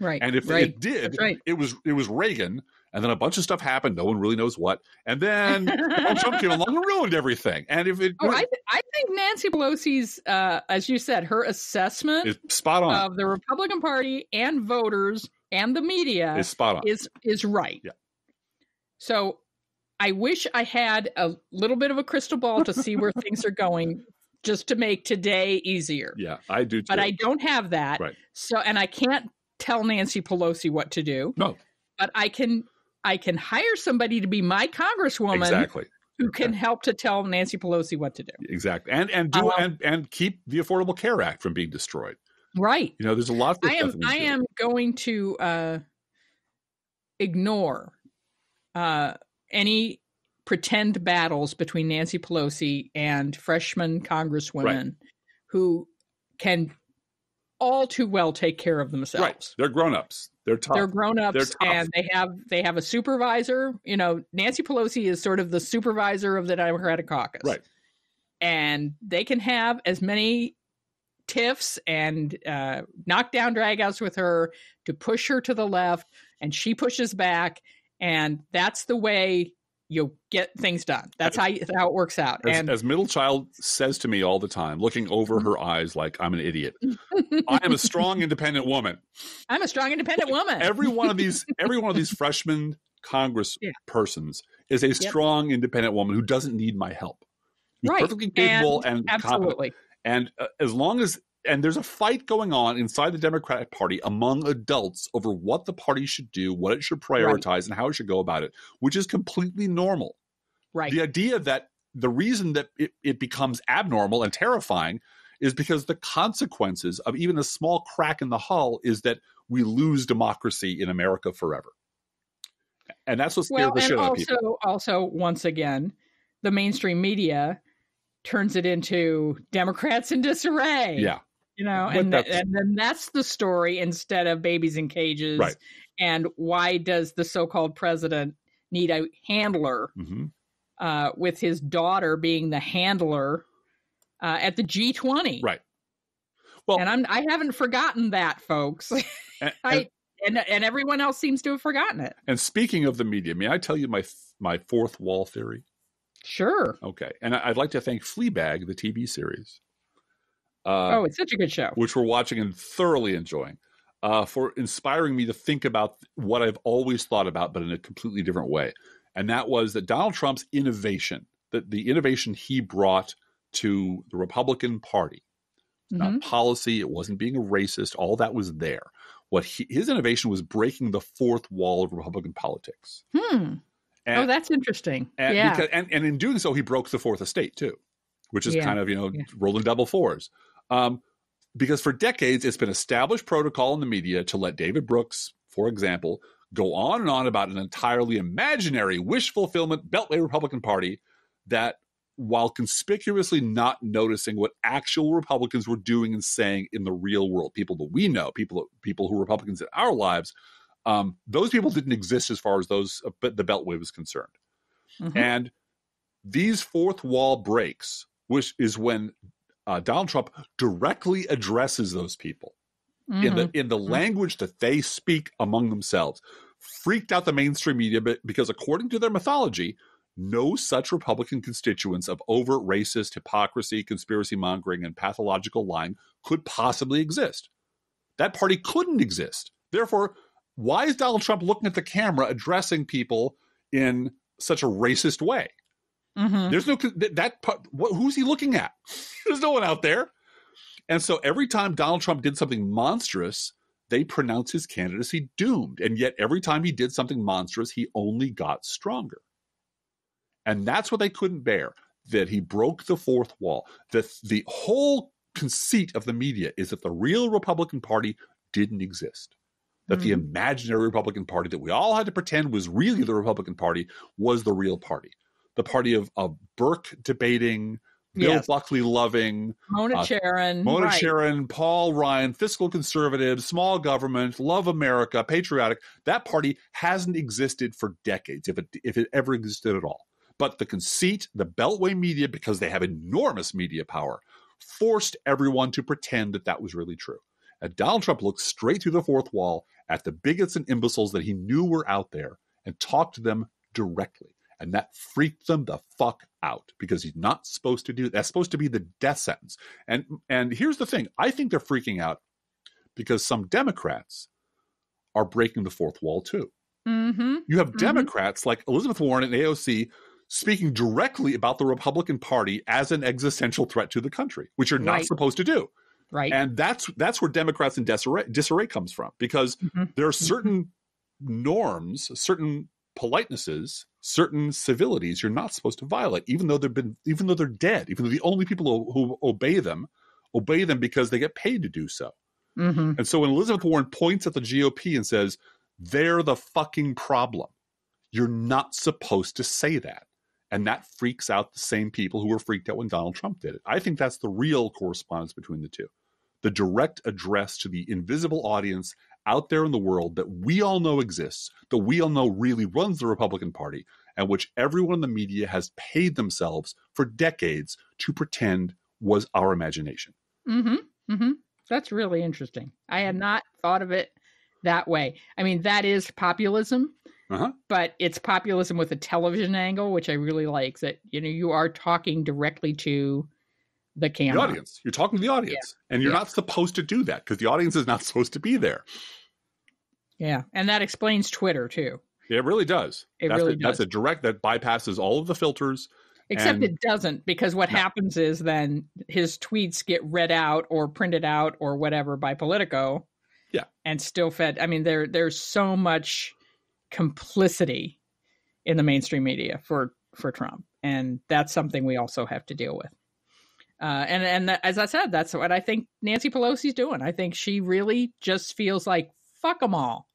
Right. And if right. it did, right. it was it was Reagan, and then a bunch of stuff happened. No one really knows what, and then Donald Trump came along and ruined everything. And if it Oh, I, th- I think Nancy Pelosi's, uh, as you said, her assessment is spot on, of the Republican Party and voters and the media is spot on. is is right. Yeah. So I wish I had a little bit of a crystal ball to see where [laughs] things are going, just to make today easier. yeah, I do too. But I don't have that. Right. So and I can't tell Nancy Pelosi what to do. no, But I can I can hire somebody to be my congresswoman exactly, who can help to tell Nancy Pelosi what to do. exactly, and and do Um, and and keep the Affordable Care Act from being destroyed. Right. You know, there's a lot. Of I am I to- am going to uh, ignore uh, any pretend battles between Nancy Pelosi and freshman congresswomen who can all too well take care of themselves. right. They're grown ups. They're tough. They're grown ups and they have they have a supervisor. You know, Nancy Pelosi is sort of the supervisor of the Democratic caucus. Right. And they can have as many tiffs and uh, knockdown dragouts with her to push her to the left, and she pushes back, and that's the way you get things done. That's how you, how it works out. As, and as middle child says to me all the time, looking over her eyes like I'm an idiot. [laughs] I am a strong, independent woman. I'm a strong, independent woman. Every one of these, [laughs] every one of these freshman Congress Yeah. persons is a strong, independent woman who doesn't need my help. Right. perfectly capable and, competent. Absolutely. And uh, as long as and there's a fight going on inside the Democratic Party among adults over what the party should do, what it should prioritize, and how it should go about it, which is completely normal. Right. The idea that the reason that it, it becomes abnormal and terrifying is because the consequences of even a small crack in the hull is that we lose democracy in America forever. And that's what scares well, the shit out of people. also, also, once again, the mainstream media turns it into Democrats in disarray. Yeah. You know, and th- and then that's the story instead of babies in cages. Right. And why does the so-called president need a handler? hmm Uh, with his daughter being the handler uh, at the G20. Right. Well, And I'm I haven't forgotten that, folks. [laughs] and, I and and everyone else seems to have forgotten it. and speaking of the media, may I tell you my my fourth wall theory? Sure. Okay, and I'd like to thank Fleabag, the TV series, uh, oh, it's such a good show. which we're watching and thoroughly enjoying, uh, for inspiring me to think about what I've always thought about, but in a completely different way. And that was that Donald Trump's innovation, that the innovation he brought to the Republican Party, not Mhm. policy, it wasn't being a racist, all that was there. What he, his innovation was breaking the fourth wall of Republican politics. Hmm. And, oh, that's interesting. and, yeah. because, and and in doing so, he broke the fourth estate too, which is Yeah. kind of you know Yeah. rolling double fours. Um, because for decades, it's been established protocol in the media to let David Brooks, for example, go on and on about an entirely imaginary wish fulfillment Beltway Republican Party that, while conspicuously not noticing what actual Republicans were doing and saying in the real world, people that we know, people people who were Republicans in our lives, um, those people didn't exist as far as those uh, the Beltway was concerned. Mhm. And these fourth wall breaks, which is when uh, Donald Trump directly addresses those people in the Mhm. in the language that they speak among themselves, freaked out the mainstream media but because according to their mythology, no such Republican constituents of overt racist hypocrisy, conspiracy mongering, and pathological lying could possibly exist. That party couldn't exist. Therefore, why is Donald Trump looking at the camera addressing people in such a racist way? Mhm. There's no that, part- what, who's he looking at? [laughs] There's no one out there. And so every time Donald Trump did something monstrous, they pronounce his candidacy doomed. And yet every time he did something monstrous, he only got stronger. And that's what they couldn't bear that he broke the fourth wall. That the whole conceit of the media is that the real Republican Party didn't exist. That the imaginary Republican Party that we all had to pretend was really the Republican Party was the real party. The party of, of Burke debating, Bill Yes. Buckley loving, Mona uh, Charen. Mona right. Paul Ryan, fiscal conservatives, small government, love America, patriotic. That party hasn't existed for decades, if it if it ever existed at all. But the conceit, the Beltway media, because they have enormous media power, forced everyone to pretend that that was really true. And Donald Trump looked straight through the fourth wall at the bigots and imbeciles that he knew were out there and talked to them directly. And that freaked them the fuck out because he's not supposed to do that's supposed to be the death sentence. And and here's the thing, I think they're freaking out because some Democrats are breaking the fourth wall too. Mm-hmm. You have Mhm. Democrats like Elizabeth Warren and AOC speaking directly about the Republican Party as an existential threat to the country, which you're not Right. supposed to do. Right. And that's that's where Democrats in disarray, disarray comes from because Mhm. there are certain norms, certain politenesses, certain civilities you're not supposed to violate, even though they've been, even though they're dead, even though the only people who, who obey them obey them because they get paid to do so. Mm-hmm. And so when Elizabeth Warren points at the GOP and says, they're the fucking problem, you're not supposed to say that. And that freaks out the same people who were freaked out when Donald Trump did it. I think that's the real correspondence between the two. The direct address to the invisible audience out there in the world that we all know exists, that we all know really runs the Republican Party, and which everyone in the media has paid themselves for decades to pretend was our imagination. Mm-hmm. Mm-hmm. That's really interesting. I had not thought of it that way. I mean, that is populism, Uh-huh. but it's populism with a television angle, which I really like. That you know you are talking directly to the the camera. audience. You're talking to the audience, and you're Yeah. not supposed to do that because the audience is not [laughs] supposed to be there. Yeah, and that explains Twitter too. It really does. It that's really a, That's a direct that bypasses all of the filters. Except And- it doesn't, because what No. happens is then his tweets get read out or printed out or whatever by Politico. Yeah. And still fed. I mean, there there's so much complicity in the mainstream media for for Trump, and that's something we also have to deal with. Uh, and and that, as I said, that's what I think Nancy Pelosi's doing. I think she really just feels like fuck them all.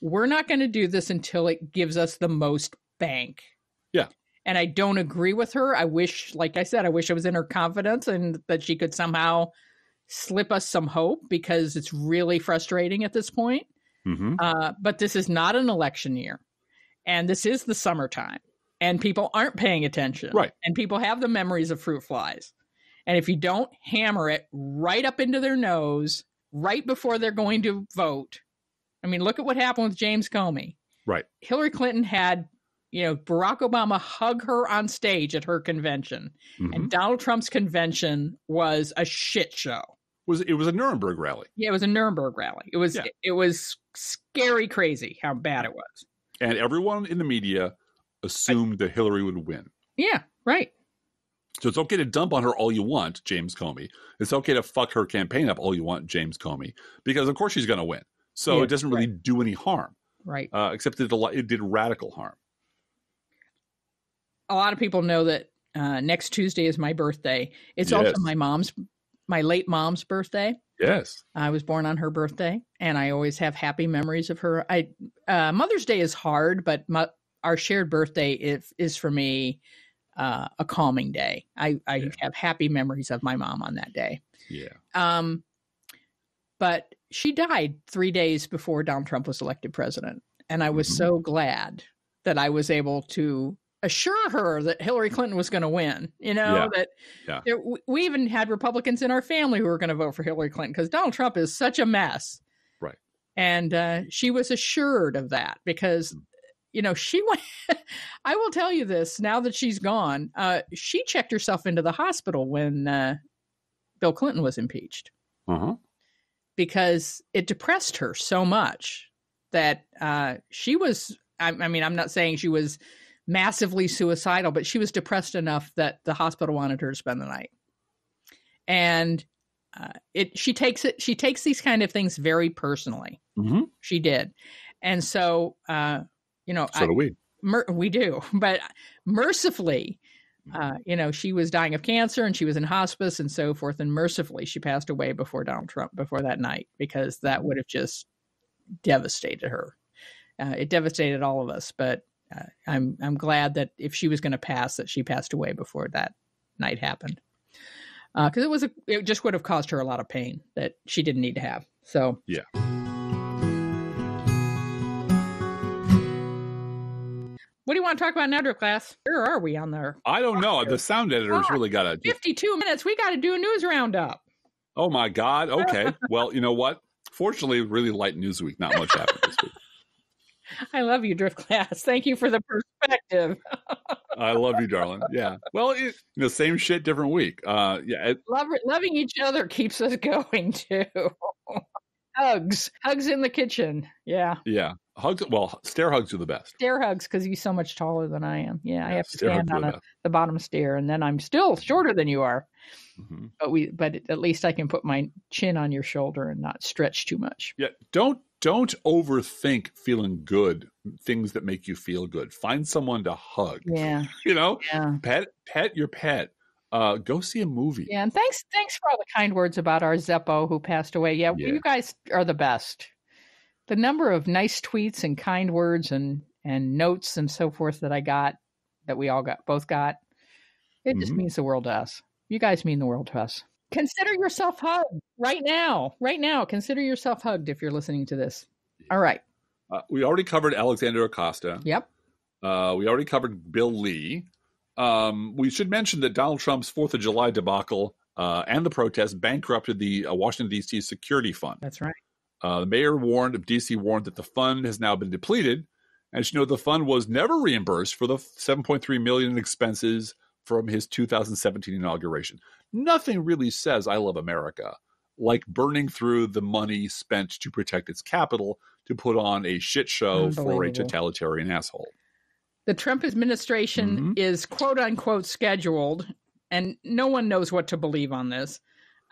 We're not going to do this until it gives us the most bank. Yeah. And I don't agree with her. I wish, like I said, I wish I was in her confidence and that she could somehow slip us some hope because it's really frustrating at this point. Mm-hmm. Uh, but this is not an election year, and this is the summertime, and people aren't paying attention. Right. And people have the memories of fruit flies. And if you don't hammer it right up into their nose right before they're going to vote, I mean, look at what happened with James Comey. Right. Hillary Clinton had, you know, Barack Obama hug her on stage at her convention, Mhm. and Donald Trump's convention was a shit show. was it was a Nuremberg rally, Yeah, it was a Nuremberg rally. It was Yeah. it was scary crazy how bad it was. and everyone in the media assumed that Hillary would win. Yeah, right. So it's okay to dump on her all you want, James Comey. It's okay to fuck her campaign up all you want, James Comey, because of course she's going to win. So Yeah, it doesn't really do any harm, Right. uh, except it did, it did radical harm. A lot of people know that uh, next Tuesday is my birthday. It's also my mom's, my late mom's birthday. Yes. I was born on her birthday, and I always have happy memories of her. I uh, Mother's Day is hard, but mo- our shared birthday is, is for me uh, a calming day. I, I Yeah. have happy memories of my mom on that day. Yeah. Um, but she died three days before Donald Trump was elected president. And I was Mhm. so glad that I was able to assure her that Hillary Clinton was going to win. You know, Yeah. that Yeah. there, we- we even had Republicans in our family who were going to vote for Hillary Clinton because Donald Trump is such a mess. Right. And uh, she was assured of that because, Mm. You know, she went. [laughs] I will tell you this now that she's gone. Uh, she checked herself into the hospital when uh, Bill Clinton was impeached Uh huh. because it depressed her so much that uh, she was. I, I mean, I'm not saying she was massively suicidal, but she was depressed enough that the hospital wanted her to spend the night. And uh, it, she takes it. She takes these kind of things very personally. Mm-hmm. She did, and so uh, you know, So I, do we. mer- we do, [laughs] but mercifully, uh, you know, she was dying of cancer and she was in hospice and so forth. And mercifully, she passed away before Donald Trump, before that night, because that would have just devastated her. Uh, it devastated all of us, but uh, I'm I'm glad that if she was going to pass, that she passed away before that night happened, because it was a, it just would have caused her a lot of pain that she didn't need to have. So Yeah. What do you want to talk about now, Driftglass? Where are we on there? I don't know. The sound editor's Oh, really got to. 52 minutes. We got to do a news roundup. Oh my God. [laughs] Okay. well, you know what? Fortunately, really light news week. Not much happened this week. [laughs] I love you, Driftglass. Thank you for the perspective. [laughs] I love you, darling. Yeah. Well, it, you know, same shit, different week. Uh, yeah. It, Love, loving each other keeps us going too. hugs, hugs in the kitchen. Yeah, yeah. Hugs. Well, stair hugs are the best. stair hugs because he's so much taller than I am. Yeah, I have to stand on the a, the bottom stair, and then I'm still shorter than you are. Mhm. But we, but at least I can put my chin on your shoulder and not stretch too much. Yeah. Don't don't overthink feeling good. Things that make you feel good. Find someone to hug. Yeah, [laughs] You know, yeah. pet pet your pet. Uh, go see a movie. Yeah, and thanks thanks for all the kind words about our Zeppo who passed away. Yeah, Yeah. you guys are the best. The number of nice tweets and kind words and and notes and so forth that I got, that we all got, both got, it just Mhm. means the world to us. You guys mean the world to us. Consider yourself hugged right now. Right now, consider yourself hugged if you're listening to this. All right. Uh, we already covered Alexander Acosta. Yep. Uh, we already covered Bill Lee. Um, we should mention that Donald Trump's Fourth of July debacle uh, and the protests bankrupted the uh, Washington D.C. Security Fund. That's right. Uh, the mayor warned of D.C. warned that the fund has now been depleted, and you know the fund was never reimbursed for the 7.3 million in expenses from his 2017 inauguration. Nothing really says "I love America" like burning through the money spent to protect its capital to put on a shit show for a totalitarian asshole. The Trump administration Mhm. is quote unquote scheduled, and no one knows what to believe on this,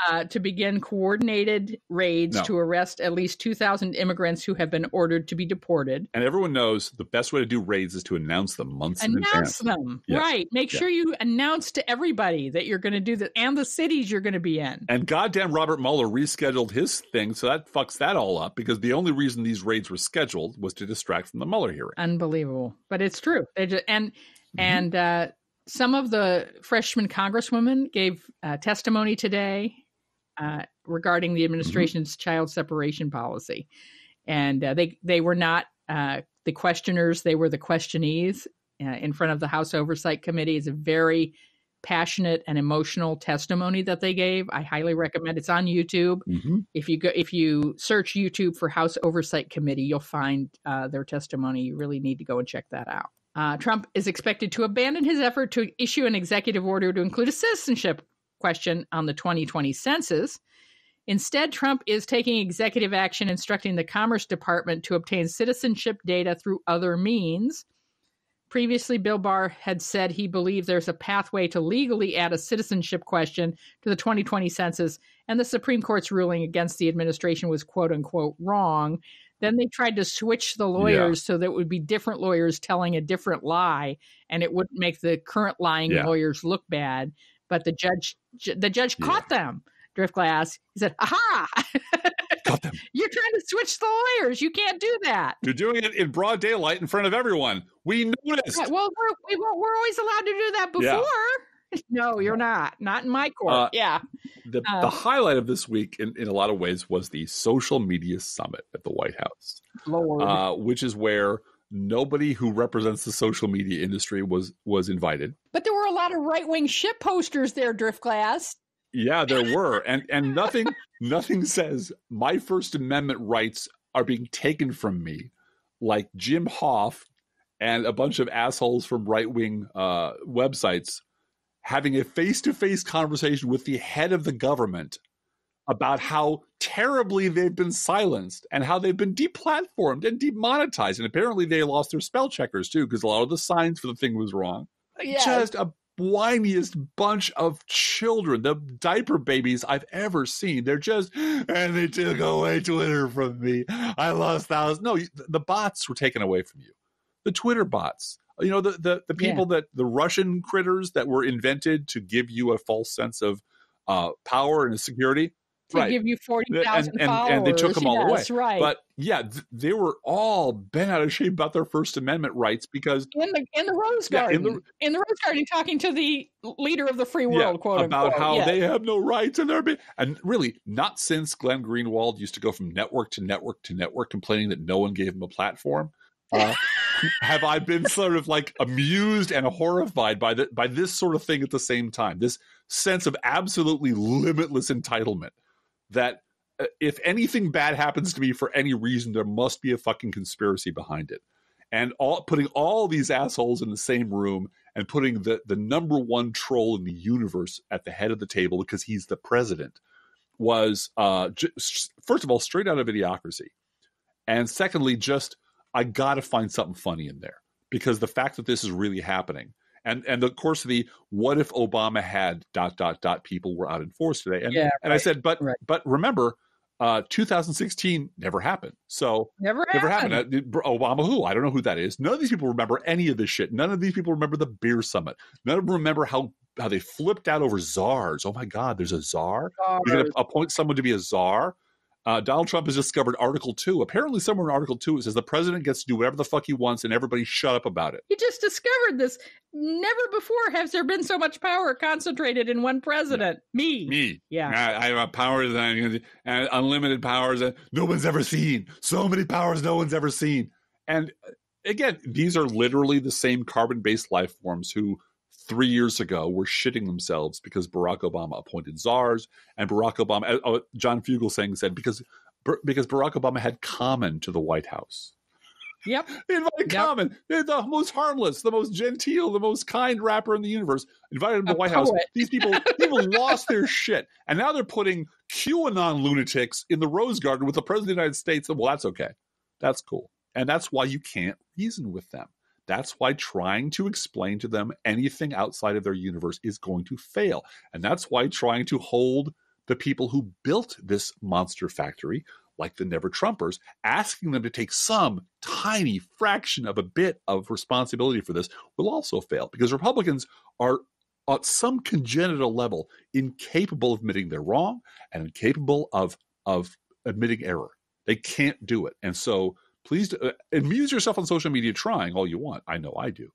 uh, to begin coordinated raids No. to arrest at least 2,000 immigrants who have been ordered to be deported. And everyone knows the best way to do raids is to announce them months in Announce them. Yes. Right. Make sure you announce to everybody that you're going to do that and the cities you're going to be in. And goddamn Robert Mueller rescheduled his thing, so that fucks that all up because the only reason these raids were scheduled was to distract from the Mueller hearing. Unbelievable. But it's true. They just, and Mhm. and uh, some of the freshman congresswomen gave uh, testimony today uh, regarding the administration's child separation policy, and uh, they they were not uh, the questioners; they were the questionees uh, in front of the House Oversight Committee. It's a very passionate and emotional testimony that they gave. I highly recommend. It's on YouTube. Mhm. If you go, if you search YouTube for House Oversight Committee, you'll find uh, their testimony. You really need to go and check that out. Uh, Trump is expected to abandon his effort to issue an executive order to include a citizenship question on the 2020 census. Instead, Trump is taking executive action instructing the Commerce Department to obtain citizenship data through other means. Previously, Bill Barr had said he believed there's a pathway to legally add a citizenship question to the 2020 census, and the Supreme Court's ruling against the administration was quote unquote wrong. Then they tried to switch the lawyers so that it would be different lawyers telling a different lie, and it wouldn't make the current lying Yeah. lawyers look bad. But the judge, the judge Yeah. caught them. Driftglass. He said, "Aha! [laughs] Got them. You're trying to switch the lawyers. You can't do that." You're doing it in broad daylight in front of everyone. We noticed. Yeah, well, we're, we, we're we're always allowed to do that before. Yeah. [laughs] No, you're not. Not in my court. Uh, yeah. The, Uh, the highlight of this week, in, in a lot of ways, was the social media summit at the White House, Lord. uh, which is where nobody who represents the social media industry was was invited. but there were a lot of right wing shit posters there, Driftglass. Yeah, there were, and and nothing [laughs] nothing says my First Amendment rights are being taken from me, like Jim Hoft and a bunch of assholes from right wing uh, websites having a face to face conversation with the head of the government about how terribly they've been silenced and how they've been deplatformed and demonetized, and apparently they lost their spell checkers too because a lot of the signs for the thing was wrong just a whiniest bunch of children, the diaper babies I've ever seen. They're just, and they took away Twitter from me. I lost thousands. No, the bots were taken away from you. The Twitter bots. You know, the the, the Yeah. people that the Russian critters that were invented to give you a false sense of uh, power and security. To right. give you forty And- and- followers. and they took 'em all away. yes, Right. But yeah, th- they were all bent out of shape about their First Amendment rights because in the in the Rose Yeah, in Garden, in the- the, Rose Garden, talking to the leader of the free world, quote about unquote. how yes. they have no rights and they're be- and really not since Glenn Greenwald used to go from network to network to network complaining that no one gave him a platform. Uh, have I been sort of like amused and horrified by the, by this sort of thing at the same time? This sense of absolutely limitless entitlement that uh, if anything bad happens to me for any reason, there must be a fucking conspiracy behind it. And all putting all these assholes in the same room and putting the the number one troll in the universe at the head of the table because he's the president was uh, just, first of all straight out of idiocracy, and secondly, just I got to find something funny in there because the fact that this is really happening and and of course of the what if Obama had dot dot dot people were out in force today? And Yeah, and I said but right. but remember uh 2016 never happened. So Never never happened. happened. Uh, Obama who? I don't know who that is. None of these people remember any of this shit. None of these people remember the beer summit. None of them remember how how they flipped out over czars. Oh my god there's a czar? You're going to appoint someone to be a czar. Uh, Donald Trump has discovered Article 2. Apparently, somewhere in Article 2, it says the president gets to do whatever the fuck he wants and everybody shut up about it. He just discovered this. Never before has there been so much power concentrated in one president. Me. Me. Yeah. I, I have powers and, and unlimited powers that no one's ever seen. So many powers no one's ever seen. And uh, again, these are literally the same carbon based life forms who three years ago were shitting themselves because Barack Obama appointed czars and Barack Obama, uh, uh, John Fugelsang said, because because Barack Obama had Common to the White House. Yep. Invited Yep. Common, the most harmless, the most genteel, the most kind rapper in the universe. Invited him to the White House. These people, people [laughs] lost their shit, and now they're putting QAnon lunatics in the Rose Garden with the President of the United States. Well, that's okay, that's cool, and that's why you can't reason with them. That's why trying to explain to them anything outside of their universe is going to fail, and that's why trying to hold the people who built this monster factory like the Never Trumpers, asking them to take some tiny fraction of a bit of responsibility for this will also fail because Republicans are at some congenital level incapable of admitting they're wrong and incapable of of admitting error. They can't do it, and so please uh, amuse yourself on social media trying all you want. I know I do,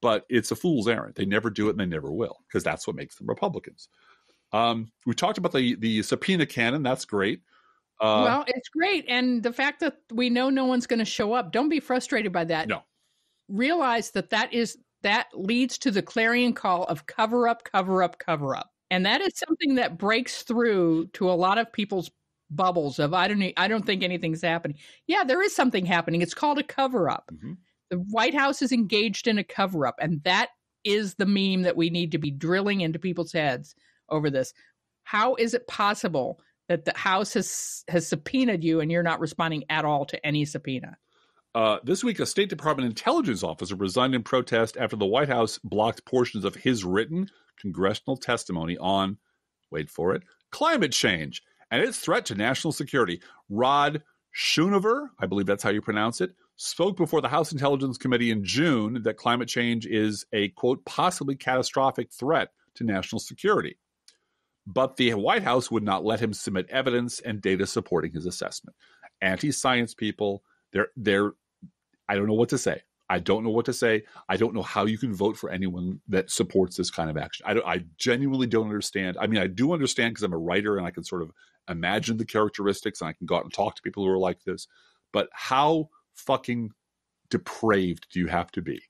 but it's a fool's errand. They never do it, and they never will because that's what makes them Republicans. Um, we talked about the the subpoena cannon. That's great. Uh, well, it's great. And the fact that we know no one's going to show up, don't be frustrated by that. No. Realize that that is that leads to the clarion call of cover up, cover up, cover up. And that is something that breaks through to a lot of people's bubbles of I don't I don't think anything's happening. Yeah, there is something happening. It's called a cover up. Mhm. The White House is engaged in a cover up and that is the meme that we need to be drilling into people's heads over this. How is it possible that the House has has subpoenaed you and you're not responding at all to any subpoena? Uh, this week, a State Department intelligence officer resigned in protest after the White House blocked portions of his written congressional testimony on, wait for it, climate change and its threat to national security. Rod Schoonover, I believe that's how you pronounce it, spoke before the House Intelligence Committee in June that climate change is a, quote, possibly catastrophic threat to national security. But the White House would not let him submit evidence and data supporting his assessment. Anti science people, they're, they're, I don't know what to say. I don't know what to say. I don't know how you can vote for anyone that supports this kind of action. I, I genuinely don't understand. I mean, I do understand because I'm a writer and I can sort of imagine the characteristics and I can go out and talk to people who are like this. But how fucking depraved do you have to be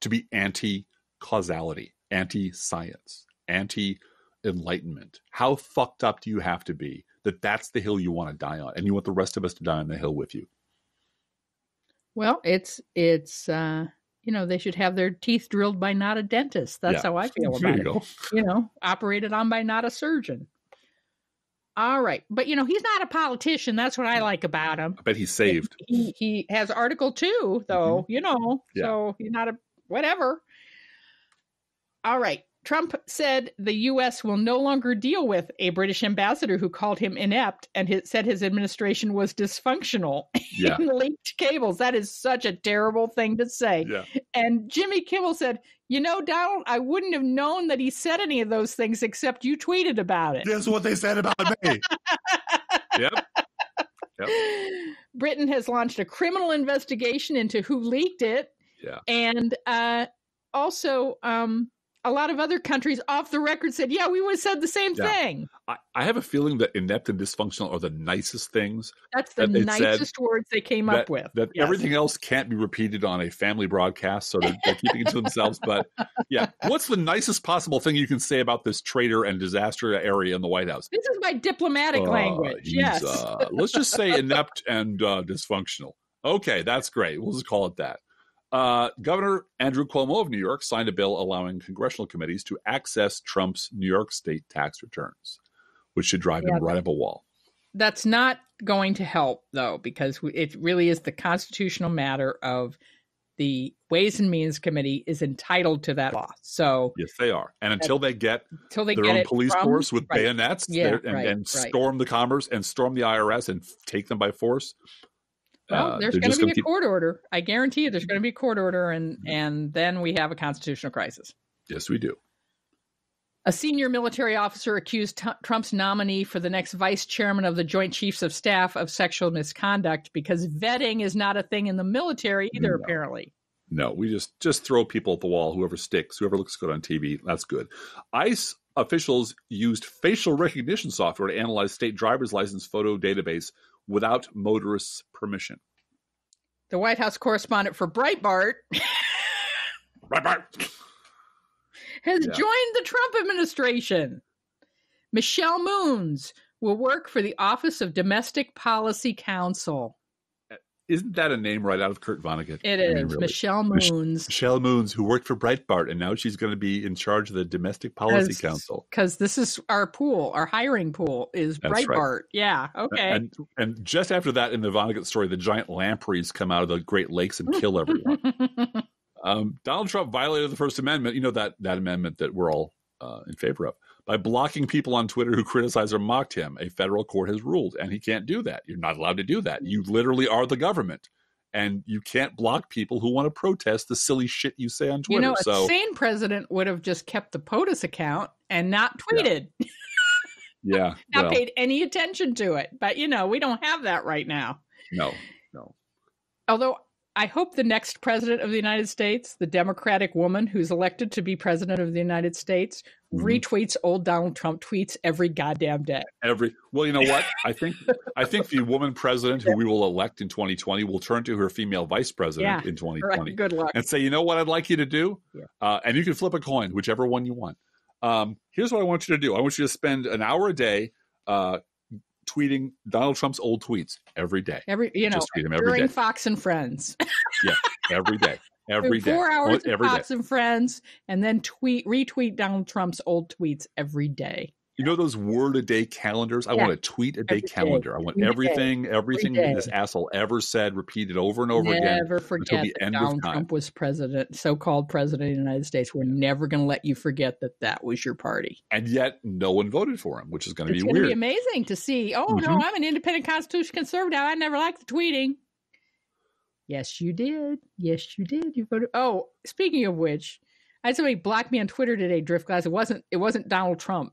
to be anti causality, anti science, anti enlightenment? How fucked up do you have to be that that's the hill you want to die on and you want the rest of us to die on the hill with you? Well, it's it's uh you know, they should have their teeth drilled by not a dentist. That's Yeah. how I [laughs] feel about you it. go. You know, operated on by not a surgeon. All right. But you know, he's not a politician. That's what I like about him. I bet he's saved. He he has Article Two, though, you know. Mm-hmm. Yeah. So he's not a whatever. All right. Trump said the U.S. will no longer deal with a British ambassador who called him inept and his, said his administration was dysfunctional [laughs] Yeah. in leaked cables. That is such a terrible thing to say. Yeah. And Jimmy Kimmel said, You know, Donald, I wouldn't have known that he said any of those things except you tweeted about it. That's what they said about [laughs] me? yep. Britain has launched a criminal investigation into who leaked it. Yeah. And uh, also, um, a lot of other countries off the record said, yeah, we would have said the same Yeah. thing. I, I have a feeling that inept and dysfunctional are the nicest things. That's the That nicest words they came up with. That Yes. everything else can't be repeated on a family broadcast, so they're, they're keeping it to themselves. But yeah, [laughs] what's the nicest possible thing you can say about this traitor and disaster area in the White House? This is my diplomatic Uh, language. Yes. uh, let's just say inept and uh, dysfunctional. Okay, that's great. We'll just call it that. Uh, Governor Andrew Cuomo of New York signed a bill allowing congressional committees to access Trump's New York State tax returns, which should drive Yeah. him right up a wall. That's not going to help, though, because it really is the constitutional matter of the Ways and Means Committee is entitled to that law. So Yes, they are. And until they get until they their get own police from- force with right. bayonets Yeah, and, right, and right. storm the commerce and storm the IRS and take them by force. Well, uh, there's they're going to be gonna a keep- court order. I guarantee you, there's going to be a court order, and Mm-hmm. and then we have a constitutional crisis. Yes, we do. A senior military officer accused T- Trump's nominee for the next vice chairman of the Joint Chiefs of Staff of sexual misconduct because vetting is not a thing in the military either, No. apparently. No, we just just throw people at the wall. Whoever sticks, whoever looks good on TV, that's good. ICE officials used facial recognition software to analyze state driver's license photo database without motorists' permission. The White House correspondent for Breitbart [laughs] right. has Yeah. joined the Trump administration. Michelle Moons will work for the Office of Domestic Policy Counsel. Isn't that a name right out of Kurt Vonnegut? It is I mean, really. Michelle Moons. Michelle Moons, who worked for Breitbart, and now she's going to be in charge of the Domestic Policy Council. Because this is our pool, our hiring pool is That's right. Breitbart. Yeah. Okay. And and just after that, in the Vonnegut story, the giant lampreys come out of the Great Lakes and kill everyone. [laughs] um, Donald Trump violated the First Amendment. You know that that amendment that we're all uh, in favor of by blocking people on Twitter who criticized or mocked him. A federal court has ruled, and he can't do that. You're not allowed to do that. You literally are the government, and you can't block people who want to protest the silly shit you say on Twitter. you know, a so sane president would have just kept the POTUS account and not tweeted, [laughs] yeah, not well, paid any attention to it. But, you know, we don't have that right now. No no, Although I hope the next president of the United States, the Democratic woman who's elected to be president of the United States, Mhm. retweets old Donald Trump tweets every goddamn day. every well you know what i think i think the woman president who [laughs] we will elect in 2020 will turn to her female vice president Yeah. in 2020 right, good luck. and say you know what i'd like you to do Yeah. uh, and you can flip a coin whichever one you want um, here's what i want you to do i want you to spend an hour a day uh, tweeting donald trump's old tweets every day Every you know, tweet him every during day Fox and Friends. [laughs] yeah, every day every day four hours every day Fox and Friends, and then tweet retweet Donald Trump's old tweets every day. You know those word a day calendars i Yeah. want a tweet a day Every day. calendar i want Every day. everything everything day. this asshole ever said repeated over and over again never forget the that end of Donald time. Trump was president, so-called president of the United States. We're never going to let you forget that that was your party. and yet no one voted for him, which is going to It's be going to weird. be amazing to see. Oh no, Mhm. I'm an independent constitutional conservative. I never liked the tweeting. Yes, you did. Yes, you did. You voted. Oh, speaking of which, I had somebody block me on Twitter today. Driftglass. It wasn't. It wasn't Donald Trump.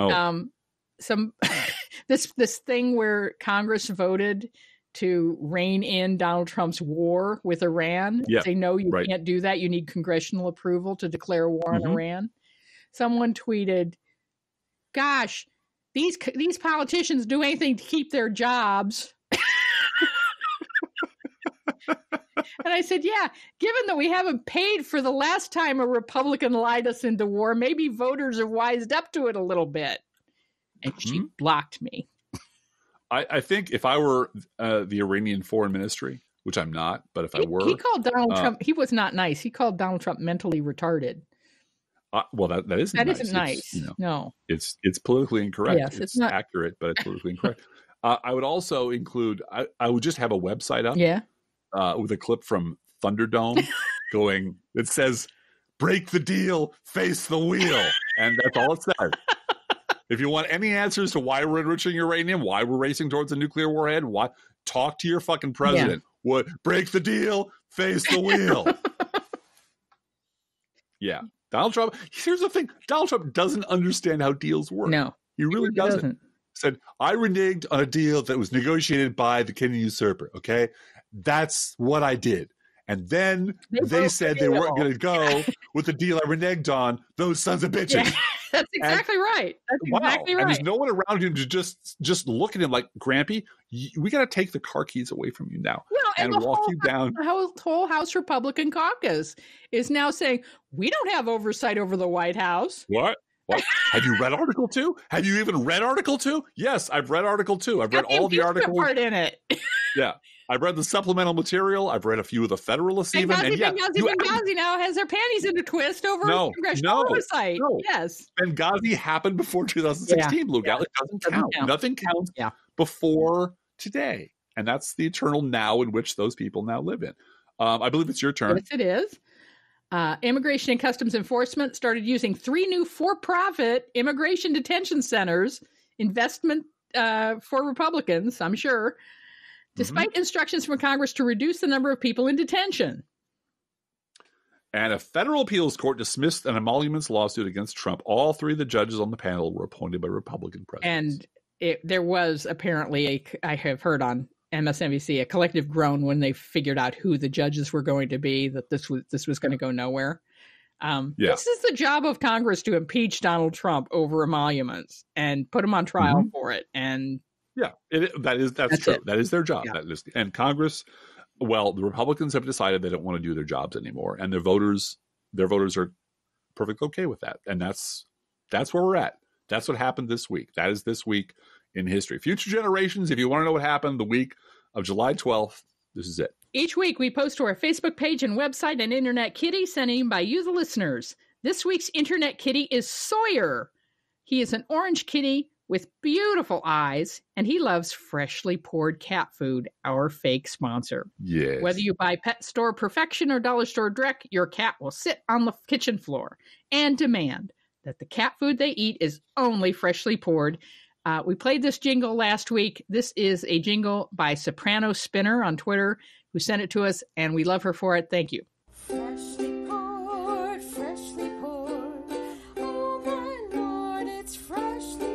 Oh, um some [laughs] this this thing where congress voted to rein in donald trump's war with iran Yeah, say no you right. can't do that you need congressional approval to declare war on Mhm. iran someone tweeted gosh these these politicians do anything to keep their jobs And I said, Yeah, given that we haven't paid for the last time a Republican lied us into war, maybe voters are wised up to it a little bit. And she blocked me. I, I think if I were uh, the Iranian foreign ministry, which I'm not, but if I were, he called Donald uh, Trump, he was not nice. He called Donald Trump mentally retarded. uh, well, that that isn't That nice. not It's, nice. you know, no. it's it's politically incorrect. Yes, it's it's not- accurate, but it's politically incorrect. [laughs] Uh, I would also include. I, I would just have a website up Yeah. Uh, with a clip from Thunderdome [laughs] going. It says, "Break the deal, face the wheel," and that's all it says. If you want any answers to why we're enriching uranium, why we're racing towards a nuclear warhead, why talk to your fucking president. What break the deal, face the wheel. [laughs] yeah. Donald Trump, here's the thing. Donald Trump doesn't understand how deals work. No. he really he doesn't. Said, I reneged on a deal that was negotiated by the king usurper. Okay. That's what I did. And then they, they said the they weren't going to go [laughs] with the deal I reneged on. Those sons of bitches. Yeah, [laughs] that's exactly and, right. That's wow. exactly right. And there's no one around him to just just look at him like, Grampy, we got to take the car keys away from you now well, and, and walk whole, you down. The whole, whole House Republican caucus is now saying we don't have oversight over the White House. What? What? Have you read Article Two? Have you even read Article Two? Yes, I've read Article Two. I've read all the articles. Part in it. yeah, I've read the supplemental material. I've read a few of the Federalists even. And yeah, Benghazi, you, Benghazi now has their panties in a twist over no, congressional no, oversight. No. Yes. Benghazi happened before 2016, yeah, Blue yeah. It doesn't, doesn't count. count. Nothing counts yeah. before today. And that's the eternal now in which those people now live in. Um, I believe it's your turn. Yes, it is. Uh, Immigration and Customs Enforcement started using three new for profit immigration detention centers, investment uh, for Republicans, I'm sure, despite mm-hmm. instructions from Congress to reduce the number of people in detention. And a federal appeals court dismissed an emoluments lawsuit against Trump. All three of the judges on the panel were appointed by Republican presidents. And it, there was apparently a, I have heard on MSNBC a collective groan when they figured out who the judges were going to be. That this was this was going to go nowhere. Um, yeah. This is the job of Congress to impeach Donald Trump over emoluments and put him on trial mm-hmm. for it. And yeah, it, that is that's, that's true. It. That is their job. Yeah. That is, and Congress, well, the Republicans have decided they don't want to do their jobs anymore, and their voters, their voters are perfectly okay with that, and that's that's where we're at. That's what happened this week. That is this week in history. Future generations, if you want to know what happened the week of July 12th, this is it. Each week, we post to our Facebook page and website an Internet Kitty sent in by you, the listeners. This week's Internet Kitty is Sawyer. He is an orange kitty with beautiful eyes, and he loves freshly poured cat food, our fake sponsor. Yes. Whether you buy Pet Store Perfection or Dollar Store Drek, your cat will sit on the kitchen floor and demand that the cat food they eat is only freshly poured uh, we played this jingle last week. This is a jingle by Soprano Spinner on Twitter, who sent it to us, and we love her for it. Thank you. Freshly poured, freshly poured. Oh lord, freshly.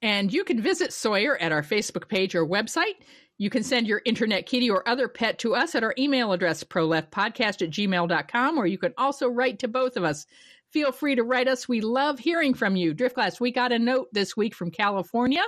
And you can visit Sawyer at our Facebook page or website. You can send your internet kitty or other pet to us at our email address, proleftpodcast at gmail.com, or you can also write to both of us feel free to write us. We love hearing from you. Driftglass, we got a note this week from California,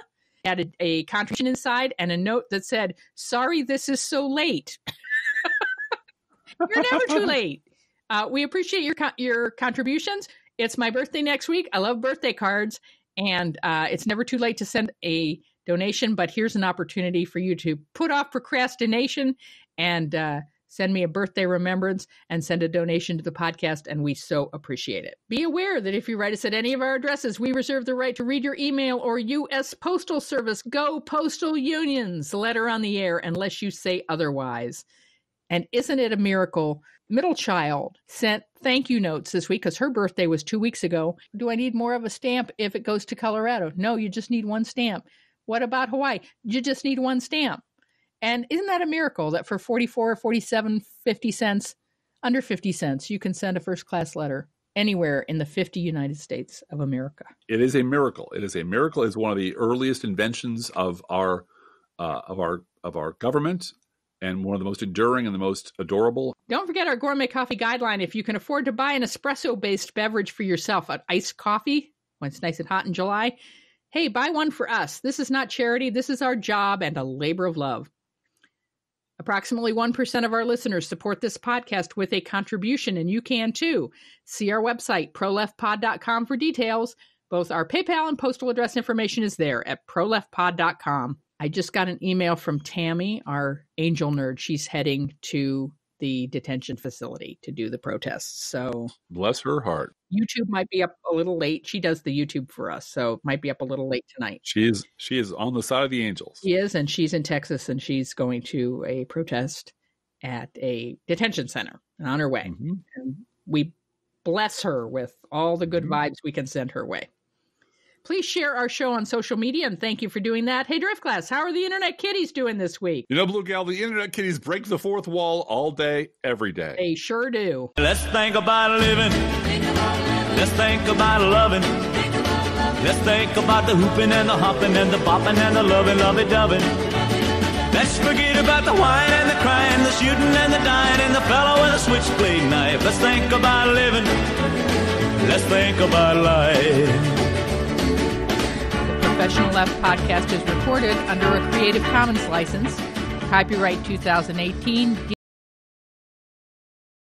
added a contribution inside and a note that said, Sorry, this is so late. [laughs] You're never too [laughs] late. Uh, we appreciate your your contributions. It's my birthday next week. I love birthday cards, and uh, it's never too late to send a donation. But here's an opportunity for you to put off procrastination and uh, send me a birthday remembrance, and send a donation to the podcast, and we so appreciate it. Be aware that if you write us at any of our addresses, we reserve the right to read your email or U.S. Postal Service. Go Postal Unions! Letter on the air unless you say otherwise. And isn't it a miracle? Middle child sent thank you notes this week because her birthday was two weeks ago. Do I need more of a stamp if it goes to Colorado? No, you just need one stamp. What about Hawaii? You just need one stamp. And isn't that a miracle that for 44, 47, 50 cents, under 50 cents, you can send a first class letter anywhere in the 50 United States of America? It is a miracle. It is a miracle. It's one of the earliest inventions of our uh, of our of our government and one of the most enduring and the most adorable. Don't forget our gourmet coffee guideline. If you can afford to buy an espresso based beverage for yourself, an iced coffee when it's nice and hot in July, hey, buy one for us. This is not charity. This is our job and a labor of love. Approximately 1% of our listeners support this podcast with a contribution, and you can too. See our website, proleftpod.com, for details. Both our PayPal and postal address information is there at proleftpod.com. I just got an email from Tammy, our angel nerd. She's heading to the detention facility to do the protests. So bless her heart. YouTube might be up a little late. She does the YouTube for us, so it might be up a little late tonight. She is she is on the side of the angels. She is, and she's in Texas, and she's going to a protest at a detention center and on her way. Mm-hmm. And we bless her with all the good mm-hmm. vibes we can send her way. Please share our show on social media and thank you for doing that. Hey, Driftglass, how are the Internet Kitties doing this week? You know, Blue Gal, the Internet Kitties break the fourth wall all day, every day. They sure do. Let's think about living. Think about living. Let's think about loving. Let's think about the hooping and the hopping and the bopping and the loving, lovey dovin'. Let's forget about the wine and the crying, the shooting and the dying, and the fellow with a switchblade knife. Let's think about living. Let's think about life. Professional Left podcast is recorded under a Creative Commons license, copyright 2018.